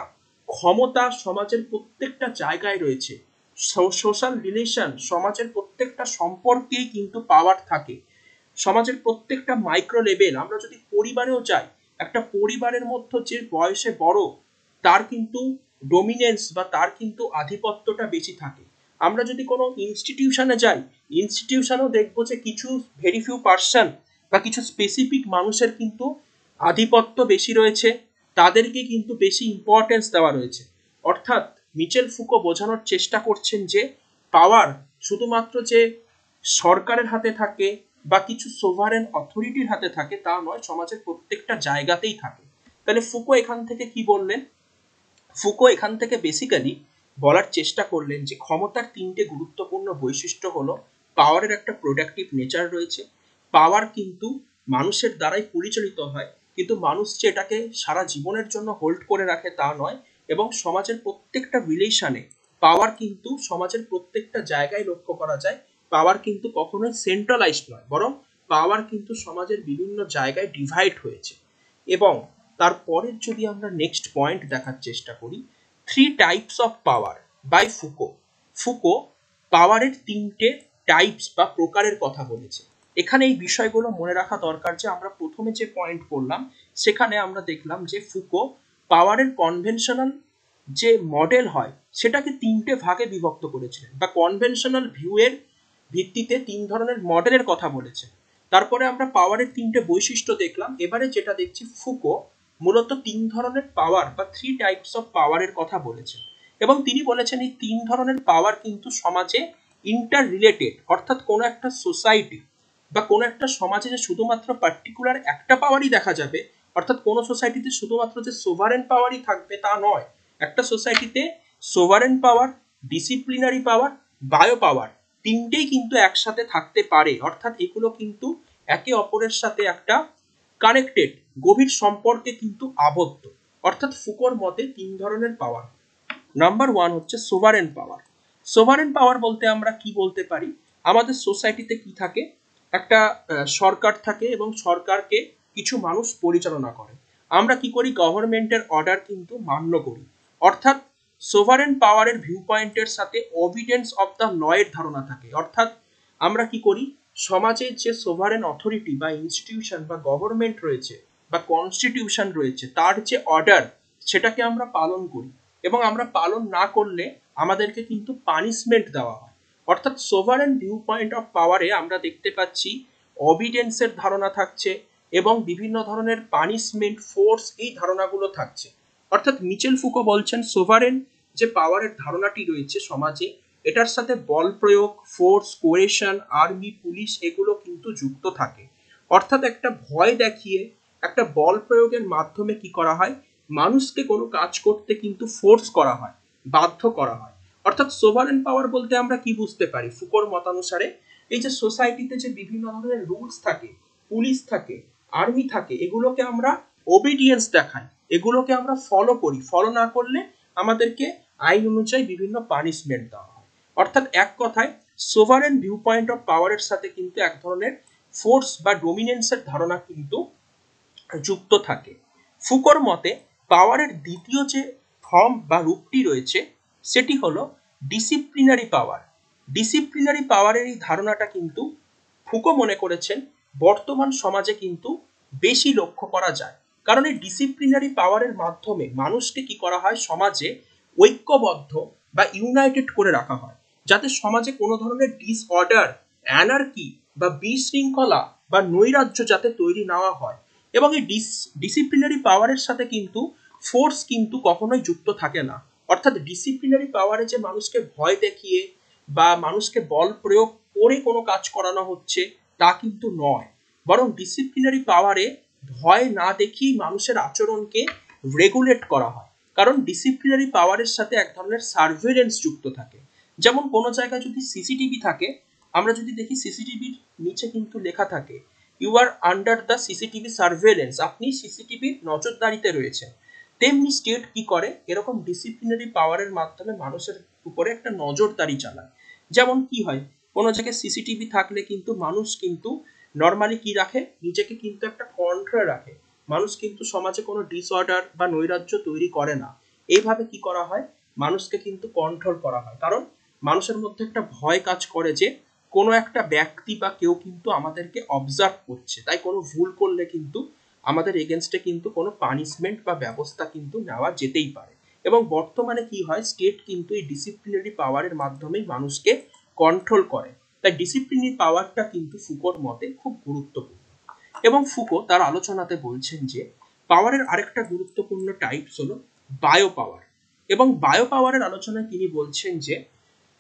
ক্ষমতা সমাজের প্রত্যেকটা জায়গায় রয়েছে। সোশ্যাল রিলেশন সমাজের প্রত্যেকটা সম্পর্কেই কিন্তু পাওয়ার থাকে। সমাজের প্রত্যেকটা মাইক্রো লেভেল আমরা যদি পরিবারেও যাই, একটা পরিবারের মধ্যে যে বয়সে বড়, তার কিন্তু ডোমিনেন্স বা তার কিন্তু আধিপত্যটা বেশি থাকে। আমরা যদি কোনো ইনস্টিটিউশনে যাই ইনস্টিটিউশনেও দেখব যে কিছু ভেরি ফিউ পার্সন বা কিছু স্পেসিফিক মানুষের কিন্তু আধিপত্য বেশি রয়েছে, তাদেরকে কিন্তু বেশি ইম্পর্টেন্স দেওয়া রয়েছে। অর্থাৎ মিচেল ফুকো বোঝানোর চেষ্টা করছেন যে পাওয়ার শুধুমাত্র যে সরকারের হাতে থাকে বা কিছু সোভারেন অথরিটির হাতে থাকে তা নয়, সমাজের প্রত্যেকটা জায়গাতেই থাকে। তাহলে ফুকো এখান থেকে কি বললেন? ফুকো এখান থেকে বেসিক্যালি বলার চেষ্টা করলেন যে ক্ষমতার তিনটে গুরুত্বপূর্ণ বৈশিষ্ট্য হলো পাওয়ারের একটা প্রোডাক্টিভ নেচার রয়েছে। পাওয়ার কিন্তু মানুষের দ্বারাই পরিচালিত হয়, কিন্তু মানুষ যে এটাকে সারা জীবনের জন্য হোল্ড করে রাখে তা নয় এবং সমাজের প্রত্যেকটা রিলেশনে পাওয়ার কিন্তু সমাজের প্রত্যেকটা জায়গায় লক্ষ্য করা যায়। পাওয়ার কিন্তু কখনোই সেন্ট্রালাইজড নয়, বরং পাওয়ার কিন্তু সমাজের বিভিন্ন জায়গায় ডিভাইড হয়েছে। এবং তারপরের যদি আমরা নেক্সট পয়েন্ট দেখার চেষ্টা করি three types of power by Foucault Foucault পাওয়ারের তিনটে টাইপস বা প্রকারের কথা বলেছে। এখানে এই বিষয়গুলো মনে রাখা দরকার যে আমরা প্রথমে যে পয়েন্ট করলাম সেখানে আমরা দেখলাম যে ফুকো পাওয়ারের কনভেনশনাল যে মডেল হয়, সেটাকে তিনটে ভাগে বিভক্ত করেছিলেন। বা কনভেনশনাল ভিউয়ের ভিত্তিতে তিন ধরনের মডেলের কথা বলেছে তারপরে আমরা পাওয়ারের তিনটে বৈশিষ্ট্য দেখলাম। এবারে যেটা দেখছি ফুকো মূলত তিন ধরনের পাওয়ার বা থ্রি টাইপস অফ পাওয়ারের কথা বলেছেন। এবং তিনি বলেছেন, এই তিন ধরনের পাওয়ার কিন্তু সমাজে ইন্টার রিলেটেড অর্থাৎ কোনো একটা সোসাইটি বা কোনো একটা সমাজে যে শুধুমাত্র পার্টিকুলার একটা পাওয়ারই দেখা যাবে অর্থাৎ কোনো সোসাইটিতে শুধুমাত্র যে সোভারেন পাওয়ারই থাকবে তা নয়, একটা সোসাইটিতে sovereign power disciplinary power bio power তিনটেই কিন্তু একসাথে থাকতে পারে। অর্থাৎ এগুলো কিন্তু একে অপরের সাথে একটা কানেক্টেড গভীর সম্পর্কে কিন্তু আবদ্ধ। অর্থাৎ ফুকোর মতে তিন ধরনের পাওয়ার নাম্বার ওয়ান হচ্ছে সোভারেন পাওয়ার সোভারেন পাওয়ার বলতে আমরা কি বলতে পারি? আমাদের সোসাইটিতে কি থাকে? একটা সরকার থাকে এবং সরকারকে কিছু মানুষ পরিচালনা করে। আমরা কি করি? গভর্নমেন্টের অর্ডার কিন্তু মান্য করি। অর্থাৎ সোভারেন পাওয়ারের ভিউ পয়েন্টের সাথে অভিডেন্স অফ দ্য লয়ের ধারণা থাকে। অর্থাৎ আমরা কি করি? সমাজের যে সোভারেন অথরিটি বা ইনস্টিটিউশন বা গভর্নমেন্ট রয়েছে বা কনস্টিটিউশন রয়েছে, তার যে অর্ডার সেটাকে আমরা পালন করি। এবং আমরা পালন না করলে আমাদেরকে কিন্তু পানিশমেন্ট দেওয়া হয়। অর্থাৎ সোভারেন ভিউ পয়েন্ট অফ পাওয়ারে আমরা দেখতে পাচ্ছি অবিডেন্সের ধারণা থাকছে এবং বিভিন্ন ধরনের পানিশমেন্ট ফোর্স এই ধারণাগুলো থাকছে। অর্থাৎ মিচেল ফুকো বলছেন সোভারেন যে পাওয়ারের ধারণাটি রয়েছে সমাজে, এটার সাথে বল প্রয়োগ ফোর্স কোয়েশন আর্মি পুলিশ এগুলো কিন্তু যুক্ত থাকে। অর্থাৎ একটা ভয় দেখিয়ে, একটা বল প্রয়োগের মাধ্যমে কি করা হয়? মানুষকে কোনো কাজ করতে কিন্তু ফোর্স করা হয়, বাধ্য করা হয়। অর্থাৎ সোভারেন পাওয়ার বলতে আমরা কি বুঝতে পারি? ফুকোর মতানুসারে এই যে সোসাইটিতে যে বিভিন্ন ধরনের রুলস থাকে পুলিশ থাকে আর্মি থাকে, এগুলোকে আমরা ওবিডিয়েন্স দেখাই। এগুলোকে আমরা ফলো করি। ফলো না করলে আমাদেরকে আইন অনুযায়ী বিভিন্ন পানিশমেন্ট দেওয়া হয়। অর্থাৎ এক কথায় সোভারেন ভিউ পয়েন্ট অফ পাওয়ারের সাথে কিন্তু এক ধরনের ফোর্স বা ডোমিনেন্সের ধারণা কিন্তু যুক্ত থাকে। ফুকোর মতে পাওয়ারের দ্বিতীয় যে ফর্ম বা রূপটি রয়েছে, সেটি হলো ডিসিপ্লিনারি পাওয়ার ডিসিপ্লিনারি পাওয়ারের এই ধারণাটা কিন্তু ফুকো মনে করেছেন, বর্তমান সমাজে কিন্তু বেশি লক্ষ্য করা যায়। কারণ এই ডিসিপ্লিনারি পাওয়ারের মাধ্যমে মানুষকে কি করা হয়? সমাজে ঐক্যবদ্ধ বা ইউনাইটেড করে রাখা হয়। যাতে সমাজে কোনো ধরনের ডিসঅর্ডার অ্যানার্কি বা বিশৃঙ্খলা বা নৈরাজ্য যাতে তৈরি নেওয়া হয়। এবং এই ডিস ডিসিপ্লিনারি পাওয়ারের সাথে কিন্তু ফোর্স কিন্তু কখনোই যুক্ত থাকে না। অর্থাৎ ডিসিপ্লিনারি পাওয়ারে যে মানুষকে ভয় দেখিয়ে বা মানুষকে বল প্রয়োগ করে কোনো কাজ করানো হচ্ছে, তা কিন্তু নয়। বরং ডিসিপ্লিনারি পাওয়ারে ভয় না দেখিয়ে মানুষের আচরণকে রেগুলেট করা হয়। কারণ ডিসিপ্লিনারি পাওয়ারের সাথে এক ধরনের সার্ভেলেন্স যুক্ত থাকে। যেমন কোনো জায়গায় যদি সিসিটিভি থাকে, আমরা যদি দেখি সিসিটিভির নিচে কিন্তু লেখা থাকে you are under the CCTV surveillance আপনি সিসিটিভির নজরদারিতে রয়েছেন। তেমনি স্টেট কি করে? এরকম ডিসিপ্লিনারি পাওয়ারের মাধ্যমে মানুষের উপরে একটা নজরদারি চালায়। যেমন কি হয়? কোনো জায়গায় সিসিটিভি থাকলে কিন্তু মানুষ কিন্তু নর্মালি কি রাখে? নিজেকে কিন্তু একটা কন্ট্রোল রাখে। মানুষ কিন্তু সমাজে কোনো ডিসঅর্ডার বা নৈরাজ্য তৈরি করে না। এইভাবে কি করা হয়? মানুষকে কিন্তু কন্ট্রোল করা হয়। কারণ মানুষের মধ্যে একটা ভয় কাজ করে যে, কোনো একটা ব্যক্তি বা কেউ কিন্তু আমাদেরকে অবজার্ভ করছে। তাই কোনো ভুল করলে কিন্তু আমাদের এগেনস্টে কিন্তু কোনো পানিশমেন্ট বা ব্যবস্থা কিন্তু নেওয়া যেতেই পারে। এবং বর্তমানে কি হয়? স্টেট কিন্তু এই ডিসিপ্লিনারি পাওয়ারের মাধ্যমেই মানুষকে কন্ট্রোল করে। তাই ডিসিপ্লিনারি পাওয়ারটা কিন্তু ফুকোর মতে খুব গুরুত্বপূর্ণ। এবং ফুকো তার আলোচনাতে বলছেন যে পাওয়ারের আরেকটা গুরুত্বপূর্ণ টাইপস হলো বায়ো পাওয়ার এবং বায়ো পাওয়ারের আলোচনায় তিনি বলছেন যে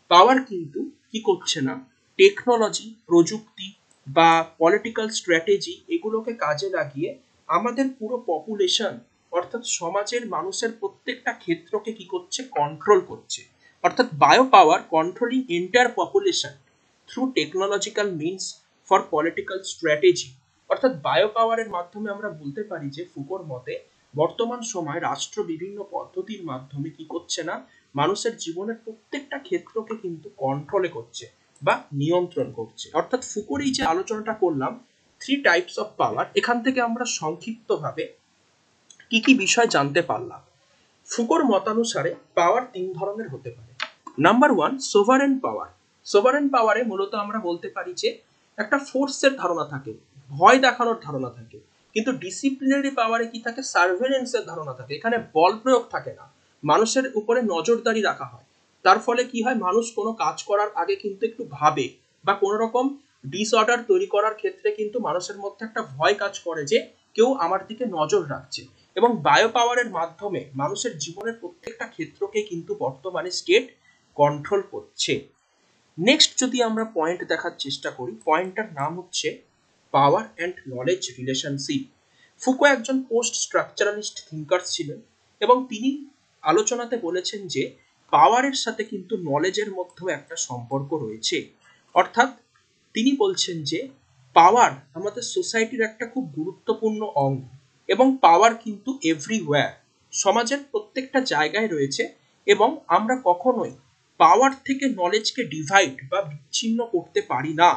পাওয়ার কিন্তু কি করছে না? টেকনোলজি প্রযুক্তি বা পলিটিক্যাল স্ট্র্যাটেজি এগুলোকে কাজে লাগিয়ে আমাদের পুরো পপুলেশন অর্থাৎ সমাজের মানুষের প্রত্যেকটা ক্ষেত্রকে কি করছে? কন্ট্রোল করছে। অর্থাৎ bio power controlling entire population through technological means for political strategy অর্থাৎ বায়ো পাওয়ারের মাধ্যমে আমরা বলতে পারি যে ফুকোর মতে, বর্তমান সময় রাষ্ট্র বিভিন্ন পদ্ধতির মাধ্যমে কি করছে না, মানুষের জীবনের প্রত্যেকটা ক্ষেত্রকে কিন্তু কন্ট্রোলে করছে বা নিয়ন্ত্রণ করছে। অর্থাৎ ফুকোর এই যে আলোচনাটা করলাম থ্রি টাইপস অফ পাওয়ার এখান থেকে আমরা সংক্ষিপ্তভাবে কি কি বিষয় জানতে পারলাম। ফুকোর মতানুসারে পাওয়ার তিন ধরনের হতে পারে। Number one sovereign power sovereign পাওয়ারে মূলত আমরা বলতে পারি যে একটা ফোর্সের ধারণা থাকে, ভয় দেখানোর ধারণা থাকে, কিন্তু ডিসিপ্লিনারি পাওয়ারে কি থাকে? সার্ভেলেন্সের ধারণা থাকে। এখানে বল প্রয়োগ থাকে না। মানুষের উপরে নজরদারি রাখা হয়। তার ফলে কি হয়? মানুষ কোনো কাজ করার আগে কিন্তু একটু ভাবে বা কোনো রকম ডিসঅর্ডার তৈরি করার ক্ষেত্রে কিন্তু মানুষের মধ্যে একটা ভয় কাজ করে যে কেউ আমার দিকে নজর রাখছে। এবং বায়ো পাওয়ারের মাধ্যমে মানুষের জীবনের প্রত্যেকটা ক্ষেত্রকে কিন্তু বর্তমানে স্টেট কন্ট্রোল করছে। নেক্সট যদি আমরা পয়েন্ট দেখার চেষ্টা করি পয়েন্টটার নাম হচ্ছে power and knowledge relationship Foucault একজন পোস্ট স্ট্রাকচারালিস্ট থিঙ্কার ছিলেন এবং তিনি আলোচনাতে বলেছেন যে পাওয়ারের সাথে কিন্তু নলেজের মধ্যেও একটা সম্পর্ক রয়েছে। অর্থাৎ তিনি বলছেন যে পাওয়ার আমাদের সোসাইটির একটা খুব গুরুত্বপূর্ণ অঙ্গ এবং পাওয়ার কিন্তু এভরিওয়্যার সমাজের প্রত্যেকটা জায়গায় রয়েছে এবং আমরা কখনোই পাওয়ার থেকে নলেজকে ডিভাইড বা বিচ্ছিন্ন করতে পারি না,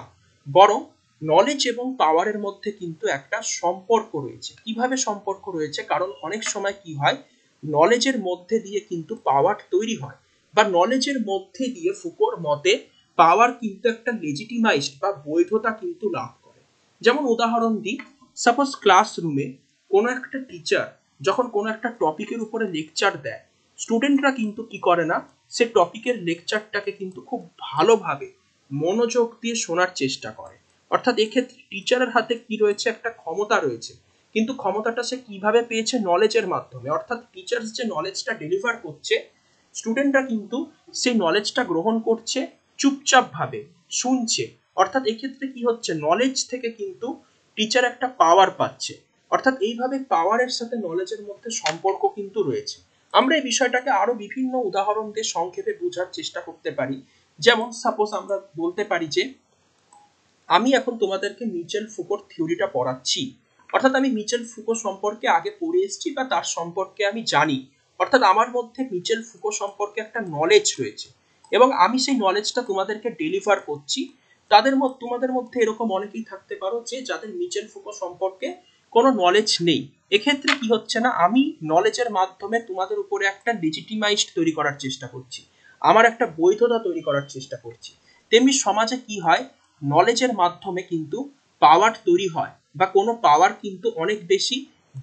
বরং নলেজ এবং পাওয়ারের মধ্যে কিন্তু একটা সম্পর্ক রয়েছে। কীভাবে সম্পর্ক রয়েছে? কারণ অনেক সময় কি হয়? নলেজের মধ্যে দিয়ে কিন্তু পাওয়ার তৈরি হয় বা নলেজের মধ্যে দিয়ে ফুকোর মতে পাওয়ার কিন্তু একটা লেজিটিমাইজড বা বৈধতা কিন্তু লাভ করে। যেমন উদাহরণ দিই সাপোজ ক্লাসরুমে কোনো একটা টিচার যখন কোনো একটা টপিকের উপরে লেকচার দেয় স্টুডেন্টরা কিন্তু কি করে না? সে টপিকের লেকচারটাকে কিন্তু খুব ভালোভাবে মনোযোগ দিয়ে শোনার চেষ্টা করে। অর্থাৎ এক্ষেত্রে টিচারের হাতে কি রয়েছে একটা ক্ষমতা রয়েছে, কিন্তু ক্ষমতাটা সে কীভাবে পেয়েছে নলেজের মাধ্যমে? অর্থাৎ টিচার্স যে নলেজটা ডেলিভার করছে স্টুডেন্টরা কিন্তু সেই নলেজটা গ্রহণ করছে, চুপচাপভাবে শুনছে। অর্থাৎ এক্ষেত্রে কি হচ্ছে? নলেজ থেকে কিন্তু টিচার একটা পাওয়ার পাচ্ছে। অর্থাৎ এইভাবে পাওয়ারের সাথে নলেজের মধ্যে সম্পর্ক কিন্তু রয়েছে। আমরা এই বিষয়টাকে আরও বিভিন্ন উদাহরণ দিয়ে সংক্ষেপে বোঝার চেষ্টা করতে পারি। যেমন সাপোজ আমরা বলতে পারি যে, আমি এখন তোমাদেরকে মিচেল ফুকোর থিওরিটা পড়াচ্ছি। অর্থাৎ আমি মিচেল ফুকো সম্পর্কে আগে পড়ে এসেছি বা তার সম্পর্কে আমি জানি। অর্থাৎ আমার মধ্যে মিচেল ফুকো সম্পর্কে একটা নলেজ রয়েছে এবং আমি সেই নলেজটা তোমাদেরকে ডেলিভার করছি। তাদের তোমাদের মধ্যে এরকম অনেকেই থাকতে পারো যে, যাদের মিচেল ফুকো সম্পর্কে কোনো নলেজ নেই। এক্ষেত্রে কি হচ্ছে না, আমি নলেজের মাধ্যমে তোমাদের উপরে একটা লেজিটিমাইজড তৈরি করার চেষ্টা করছি। আমার একটা বৈধতা তৈরি করার চেষ্টা করছি। তেমনি সমাজে কি হয় নলেজের মাধ্যমে কিন্তু পাওয়ার তৈরি হয় বা কোনো পাওয়ার কিন্তু অনেক বেশি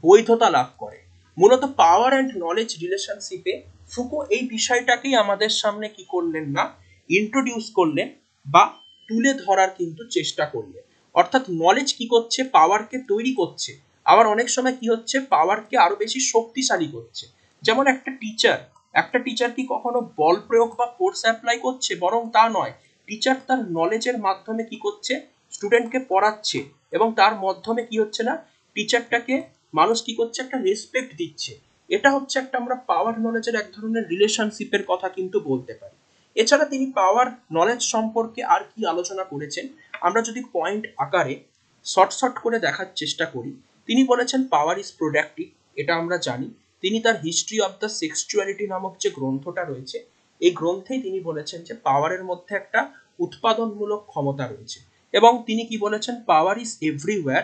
বৈধতা লাভ করে। মূলত পাওয়ার অ্যান্ড নলেজ রিলেশনশিপে ফুকো এই বিষয়টাকেই আমাদের সামনে কি করলেন না ইন্ট্রোডিউস করলেন বা তুলে ধরার কিন্তু চেষ্টা করলেন। অর্থাৎ নলেজ কি করছে? পাওয়ারকে তৈরি করছে। আবার অনেক সময় কি হচ্ছে? পাওয়ারকে আরও বেশি শক্তিশালী করছে। যেমন একটা টিচার একটা টিচার কি কখনো বল প্রয়োগ বা ফোর্স অ্যাপ্লাই করছে? বরং তা নয়। টিচার তার নলেজের মাধ্যমে কি করছে? স্টুডেন্টকে পড়াচ্ছে। এবং তার মাধ্যমে কি হচ্ছে না? টিচারটাকে মানুষ কি করছে? একটা রেসপেক্ট দিচ্ছে। এটা হচ্ছে একটা আমরা পাওয়ার নলেজের এক ধরনের রিলেশনশিপের কথা কিন্তু বলতে পারি। এছাড়া তিনি পাওয়ার নলেজ সম্পর্কে আর কি আলোচনা করেছেন? আমরা যদি পয়েন্ট আকারে শর্ট শর্ট করে দেখার চেষ্টা করি, তিনি বলেছেন পাওয়ার ইজ প্রোডাক্টিভ এটা আমরা জানি। তিনি তার হিস্ট্রি অফ দ্য সেক্সুয়ালিটি নামক যে গ্রন্থটা রয়েছে, এই গ্রন্থেই তিনি বলেছেন যে পাওয়ারের মধ্যে একটা উৎপাদনমূলক ক্ষমতা রয়েছে। এবং তিনি কি বলেছেন? Power is everywhere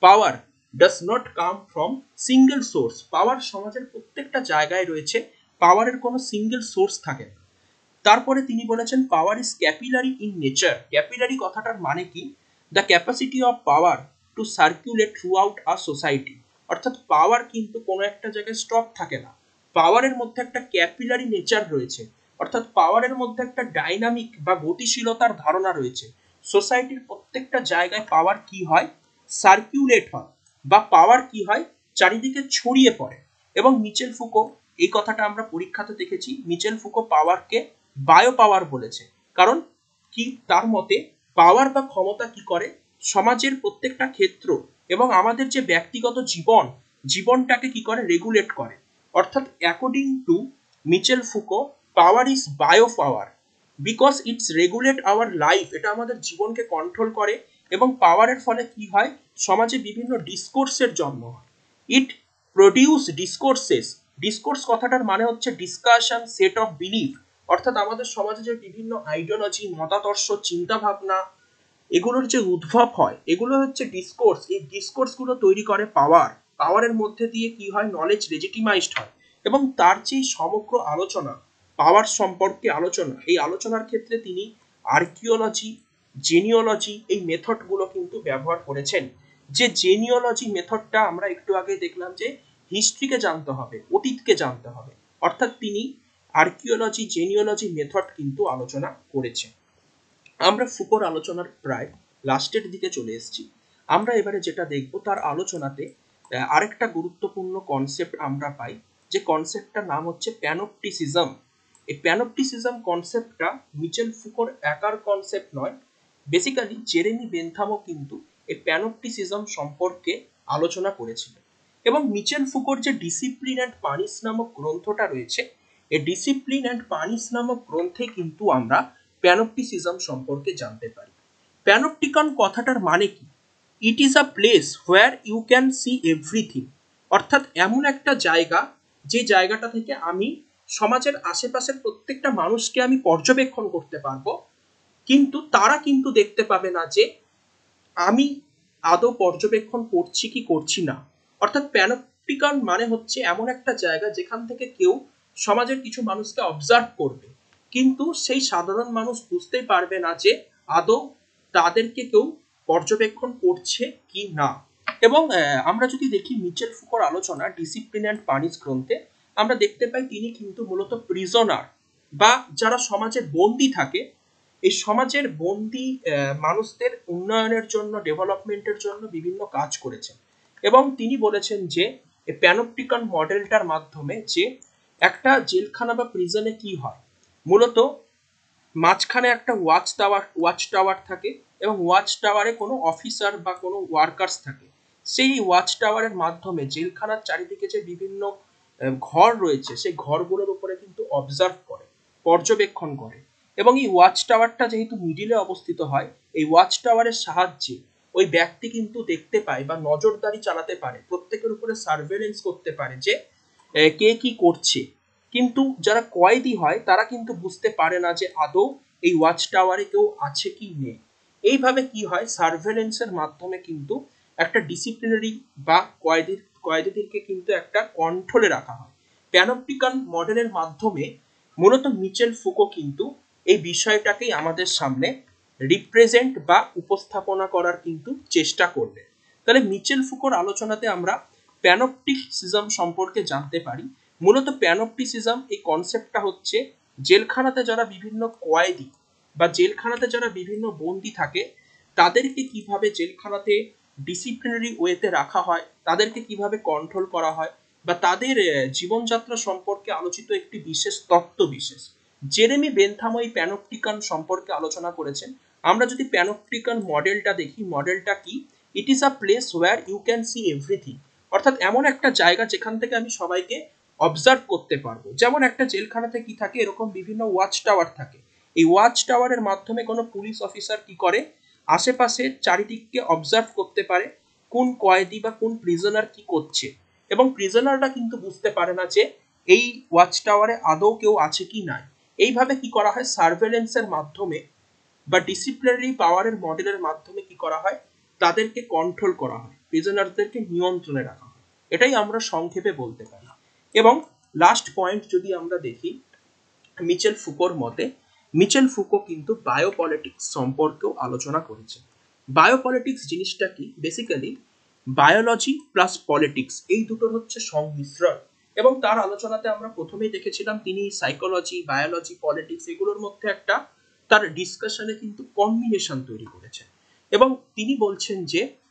power does not come from single source power সমাজের প্রত্যেকটা জায়গায় রয়েছে পাওয়ারের কোনো সিঙ্গেল সোর্স থাকে না। তারপরে তিনি বলেছেন power is capillary in nature capillary কথাটার মানে কি? The capacity of power to circulate throughout our society অর্থাৎ পাওয়ার কিন্তু কোনো একটা জায়গায় স্টপ থাকে না। পাওয়ারের মধ্যে একটা ক্যাপিলারি নেচার রয়েছে। অর্থাৎ পাওয়ারের মধ্যে একটা ডাইনামিক বা গতিশীলতার ধারণা রয়েছে। সোসাইটির প্রত্যেকটা জায়গায় পাওয়ার কি হয়? সার্কুলেট হয়। বা পাওয়ার কি হয়? চারিদিকে ছড়িয়ে পড়ে। এবং মিচেল ফুকো, এই কথাটা আমরা পরীক্ষাতে দেখেছি, মিচেল ফুকো পাওয়ারকে বায়ো পাওয়ার বলেছে। কারণ কি? তার মতে পাওয়ার বা ক্ষমতা কি করে? সমাজের প্রত্যেকটা ক্ষেত্র এবং আমাদের যে ব্যক্তিগত জীবন, জীবনটাকে কি করে? রেগুলেট করে। অর্থাৎ according to Michel Foucault power is bio power because it's regulate our life এটা আমাদের জীবনকে কন্ট্রোল করে এবং পাওয়ারের ফলে কি হয়? সমাজে বিভিন্ন ডিসকোর্সের জন্ম হয়। ইট প্রডিউস ডিসকোর্সেস ডিসকোর্স কথাটার মানে হচ্ছে ডিসকাশন সেট অফ বিলিফ অর্থাৎ আমাদের সমাজে যে বিভিন্ন আইডিওলজি মতাদর্শ চিন্তা ভাবনা এগুলোর যে উদ্ভব হয়, এগুলো হচ্ছে ডিসকোর্স এই ডিসকোর্সগুলো তৈরি করে পাওয়ার পাওয়ারের মধ্যে দিয়ে কি হয়? নলেজ লেজিটিমাইজড হয়। এবং তার যে সমগ্র আলোচনা পাওয়ার সম্পর্কে আলোচনা, এই আলোচনার ক্ষেত্রে তিনি আর্কিওলজি জেনিওলজি এই মেথডগুলো কিন্তু ব্যবহার করেছেন। যে জেনিওলজি মেথডটা আমরা একটু আগে দেখলাম যে হিস্ট্রিকে জানতে হবে, অতীতকে জানতে হবে। অর্থাৎ তিনি আর্কিওলজি জেনিওলজি মেথড কিন্তু আলোচনা করেছে। আমরা ফুকোর আলোচনার প্রায় লাস্টের দিকে চলে এসেছি। আমরা এবারে যেটা দেখব তার আলোচনাতে আরেকটা গুরুত্বপূর্ণ কনসেপ্ট আমরা পাই, যে কনসেপ্টটার নাম হচ্ছে প্যানোপটিসিজম এই প্যানোপটিসিজম কনসেপ্টটা মিচেল ফুকোর একার কনসেপ্ট নয় বেসিক্যালি জেরেমি বেনথামও কিন্তু এই প্যানোপটিসিজম সম্পর্কে আলোচনা করেছিলেন এবং মিচেল ফুকোর যে ডিসিপ্লিন অ্যান্ড পানিস নামক গ্রন্থটা রয়েছে এ ডিসিপ্লিন অ্যান্ড পানিস নামক গ্রন্থে কিন্তু আমরা প্যানোপটিসিজম সম্পর্কে জানতে পারি। প্যানোপটিকন কথাটার মানে কি? It is a place where you can see everything অর্থাৎ এমন একটা জায়গা, যে জায়গাটা থেকে আমি সমাজের আশেপাশের প্রত্যেকটা মানুষকে আমি পর্যবেক্ষণ করতে পারব। কিন্তু তারা কিন্তু দেখতে পাবে না যে আমি আদৌ পর্যবেক্ষণ করছি কি করছি না। অর্থাৎ প্যানোপটিকন মানে হচ্ছে এমন একটা জায়গা যেখান থেকে কেউ সমাজের কিছু মানুষকে অবজার্ভ করবে। কিন্তু সেই সাধারণ মানুষ বুঝতেই পারবে না যে আদৌ তাদেরকে কেউ পর্যবেক্ষণ করছে কি না। এবং আমরা যদি দেখি মিচেল ফুকোর আলোচনা, ডিসিপ্লিন অ্যান্ড পানিস গ্রন্থে, আমরা দেখতে পাই তিনি কিন্তু মূলত প্রিজনার বা যারা সমাজে বন্দি থাকে, এই সমাজের বন্দি মানুষদের উন্নয়নের জন্য ডেভেলপমেন্টের জন্য বিভিন্ন কাজ করেছেন। এবং তিনি বলেছেন যে প্যানোপটিকন মডেলটার মাধ্যমে যে একটা জেলখানা বা প্রিজনে কি হয়? মূলত মাঝখানে একটা ওয়াচ টাওয়ার ওয়াচ টাওয়ার থাকে এবং ওয়াচ টাওয়ারে কোনো অফিসার বা কোনো ওয়ার্কার্স থাকে। সেই ওয়াচ টাওয়ারের মাধ্যমে জেলখানার চারিদিকে যে বিভিন্ন ঘর রয়েছে, সেই ঘরগুলোর উপরে কিন্তু অবজার্ভ করে, পর্যবেক্ষণ করে। এবং এই ওয়াচ টাওয়ারটা যেহেতু মিডিলে অবস্থিত হয়, এই ওয়াচ টাওয়ারের সাহায্যে ওই ব্যক্তি কিন্তু দেখতে পায় বা নজরদারি চালাতে পারে, প্রত্যেকের উপরে সার্ভেলেন্স করতে পারে যে কে কি করছে। কিন্তু যারা কয়েদি হয়, তারা কিন্তু বুঝতে পারে না যে আদৌ এই ওয়াচ টাওয়ারে কেউ আছে কি নেই। এইভাবে কি হয় সার্ভেলেন্সের মাধ্যমে কিন্তু একটা ডিসিপ্লিনারি বা কয়েদির, কয়েদিদেরকে কিন্তু একটা কন্ট্রোলে রাখা হয়। প্যানোপটিকান মডেলের মাধ্যমে মূলত মিচেল ফুকো কিন্তু এই বিষয়টাকেই আমাদের সামনে রিপ্রেজেন্ট বা উপস্থাপনা করার কিন্তু চেষ্টা করবে। তাহলে মিচেল ফুকোর আলোচনাতে আমরা প্যানোপটিসিজম সম্পর্কে জানতে পারি। মূলত প্যানোপটিসিজম এই কনসেপ্টটা হচ্ছে জেলখানাতে যারা বিভিন্ন কয়েদি বা জেলখানাতে যারা বিভিন্ন বন্দি থাকে, তাদেরকে কীভাবে জেলখানাতে ডিসিপ্লিনারি ওয়েতে রাখা হয়, তাদেরকে কীভাবে কন্ট্রোল করা হয় বা তাদের জীবনযাত্রা সম্পর্কে আলোচিত একটি বিশেষ তত্ত্ব বিশেষ। জেরেমি বেনথাম এই প্যানোপটিকান সম্পর্কে আলোচনা করেছেন। আমরা যদি প্যানোপটিকান মডেলটা দেখি মডেলটা কি? It is a place where you can see everything অর্থাৎ এমন একটা জায়গা যেখান থেকে আমি সবাইকে অবজার্ভ করতে পারব। যেমন একটা জেলখানাতে কি থাকে, এরকম বিভিন্ন ওয়াচ টাওয়ার থাকে। এই ওয়াচ টাওয়ারের মাধ্যমে কোনো পুলিশ অফিসার কি করে? আশেপাশে চারিদিককে অবজার্ভ করতে পারে কোন কয়েদি বা কোন প্রিজনার কি করছে। এবং প্রিজনাররা কিন্তু বুঝতে পারে না যে এই ওয়াচ টাওয়ারে আদৌ কেউ আছে কি নাই। এইভাবে কি করা হয়? সার্ভেলেন্সের মাধ্যমে বা ডিসিপ্লিনারি পাওয়ারের মডেলের মাধ্যমে কি করা হয়? তাদেরকে কন্ট্রোল করা হয়। প্রিজনারদেরকে নিয়ন্ত্রণে রাখা হয়। এটাই আমরা সংক্ষেপে বলতে পারি। এবং লাস্ট পয়েন্ট যদি আমরা দেখি, মিচেল ফুকোর মতে, মিচেল ফুকো কিন্তু বায়োপলিটিক্স সম্পর্কেও আলোচনা করেছে বায়োপলিটিক্স জিনিসটা কি? বেসিক্যালি বায়োলজি প্লাস পলিটিক্স এই দুটোর হচ্ছে সংমিশ্রণ। এবং তার আলোচনাতে আমরা প্রথমেই দেখেছিলাম তিনি সাইকোলজি বায়োলজি পলিটিক্স এগুলোর মধ্যে একটা তার ডিসকাশনে কিন্তু কম্বিনেশন তৈরি করেছেন। এবং তিনি বলছেন যে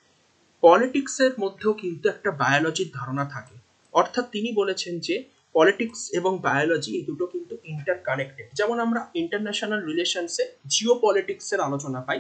পলিটিক্সের মধ্যেও কিন্তু একটা বায়োলজির ধারণা থাকে। অর্থাৎ তিনি বলেছেন যে পলিটিক্স এবং বায়োলজি এই দুটো কিন্তু ইন্টার কানেক্টেড যেমন আমরা ইন্টারন্যাশনাল রিলেশনসে জিও পলিটিক্সের আলোচনা পাই,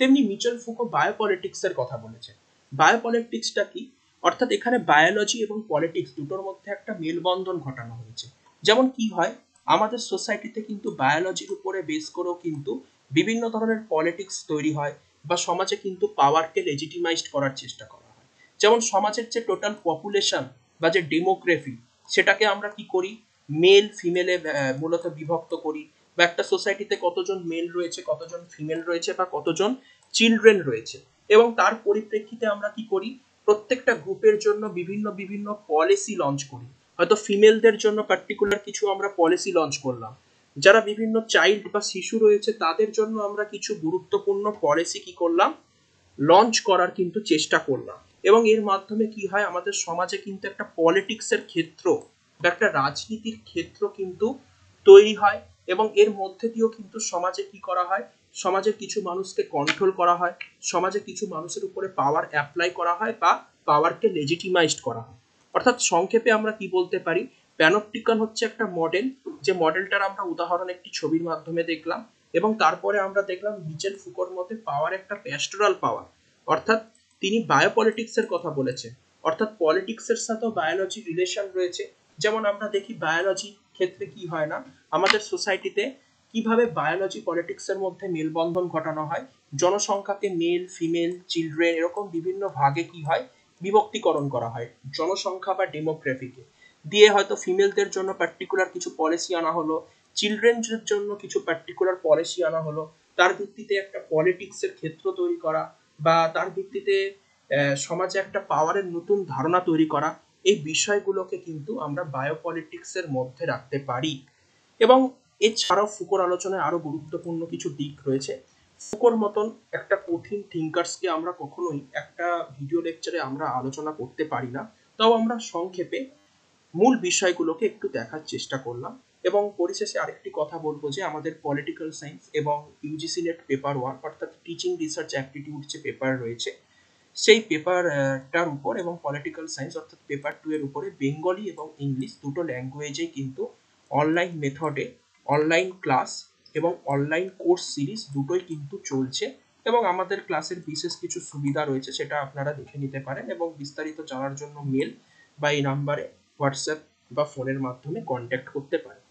তেমনি মিচেল ফুকো বায়োপলিটিক্সের কথা বলেছেন। বায়োপলিটিক্সটা কি? অর্থাৎ এখানে বায়োলজি এবং পলিটিক্স দুটোর মধ্যে একটা মেলবন্ধন ঘটানো হয়েছে। যেমন কি হয়? আমাদের সোসাইটিতে কিন্তু বায়োলজির উপরে বেস করেও কিন্তু বিভিন্ন ধরনের পলিটিক্স তৈরি হয়। বা সমাজে কিন্তু পাওয়ারকে লেজিটিমাইজড করার চেষ্টা করা হয়। যেমন সমাজের যে টোটাল পপুলেশন বা যে ডেমোগ্রাফি সেটাকে আমরা কি করি? মেল ফিমেলে মূলত বিভক্ত করি। বা একটা সোসাইটিতে কতজন মেল রয়েছে, কতজন ফিমেল রয়েছে বা কতজন চিলড্রেন রয়েছে। এবং তার পরিপ্রেক্ষিতে আমরা কি করি? প্রত্যেকটা গ্রুপের জন্য বিভিন্ন বিভিন্ন পলিসি লঞ্চ করি। হয়তো ফিমেলদের জন্য পার্টিকুলার কিছু আমরা পলিসি লঞ্চ করলাম। যারা বিভিন্ন চাইল্ড বা শিশু রয়েছে, তাদের জন্য আমরা কিছু গুরুত্বপূর্ণ পলিসি কি করলাম? লঞ্চ করার কিন্তু চেষ্টা করলাম। এবং এর মাধ্যমে কি হয়? আমাদের সমাজে কিন্তু একটা পলিটিক্সের ক্ষেত্র বা একটা রাজনীতির ক্ষেত্র কিন্তু তৈরি হয় এবং এর মধ্যে দিয়েও কিন্তু সমাজে কি করা হয়? সমাজের কিছু মানুষকে কন্ট্রোল করা হয়। সমাজে কিছু মানুষের উপরে পাওয়ার অ্যাপ্লাই করা হয় বা পাওয়ারকে লেজিটিমাইজড করা হয়। অর্থাৎ সংক্ষেপে আমরা কি বলতে পারি? প্যানোপটিকন হচ্ছে একটা মডেল যে মডেলটার আমরা উদাহরণ একটি ছবির মাধ্যমে দেখলাম এবং তারপরে আমরা দেখলাম মিচেল ফুকোর মধ্যে পাওয়ার একটা প্যাস্টোরাল পাওয়ার অর্থাৎ তিনি বায়োপলিটিক্সের কথা বলেছেন। অর্থাৎ পলিটিক্সের সাথেও বায়োলজি রিলেশন রয়েছে। যেমন আমরা দেখি বায়োলজি ক্ষেত্রে কি হয় না, আমাদের সোসাইটিতে কীভাবে বায়োলজি পলিটিক্সের মধ্যে মেলবন্ধন ঘটানো হয়, জনসংখ্যাকে মেল ফিমেল চিলড্রেন এরকম বিভিন্ন ভাগে কি হয়, বিভক্তিকরণ করা হয়, জনসংখ্যা বা ডেমোগ্রাফিকে দিয়ে হয়তো ফিমেলদের জন্য পার্টিকুলার কিছু পলিসি আনা হলো চিলড্রেনদের জন্য কিছু পার্টিকুলার পলিসি আনা হলো, তার ভিত্তিতে একটা পলিটিক্সের ক্ষেত্র তৈরি করা বা তার ভিত্তিতে সমাজে একটা পাওয়ারের নতুন ধারণা তৈরি করা, এই বিষয়গুলোকে কিন্তু আমরা বায়োপলিটিক্সের মধ্যে রাখতে পারি। এবং এছাড়াও ফুকোর আলোচনায় আরও গুরুত্বপূর্ণ কিছু দিক রয়েছে। ফুকোর মতন একটা কঠিন থিঙ্কার্সকে আমরা কখনোই একটা ভিডিও লেকচারে আমরা আলোচনা করতে পারি না। তাও আমরা সংক্ষেপে মূল বিষয়গুলোকে একটু দেখার চেষ্টা করলাম এবং পরিশেষে আরেকটি কথা বলব যে আমাদের পলিটিক্যাল সায়েন্স এবং ইউজিসি নেট পেপার ওয়ান অর্থাৎ টিচিং রিসার্চ অ্যাক্টিটিউড যে পেপার রয়েছে, সেই পেপারটার উপর এবং পলিটিক্যাল সায়েন্স অর্থাৎ পেপার টু এর উপরে বেঙ্গলি এবং ইংলিশ দুটো ল্যাঙ্গুয়েজে কিন্তু অনলাইন মেথডে অনলাইন ক্লাস এবং অনলাইন কোর্স সিরিজ দুটোই কিন্তু চলছে এবং আমাদের ক্লাসের বিশেষ কিছু সুবিধা রয়েছে সেটা আপনারা দেখে নিতে পারেন এবং বিস্তারিত জানার জন্য মেল বা এই নাম্বারে হোয়াটসঅ্যাপ বা ফোনের মাধ্যমে কন্ট্যাক্ট করতে পারেন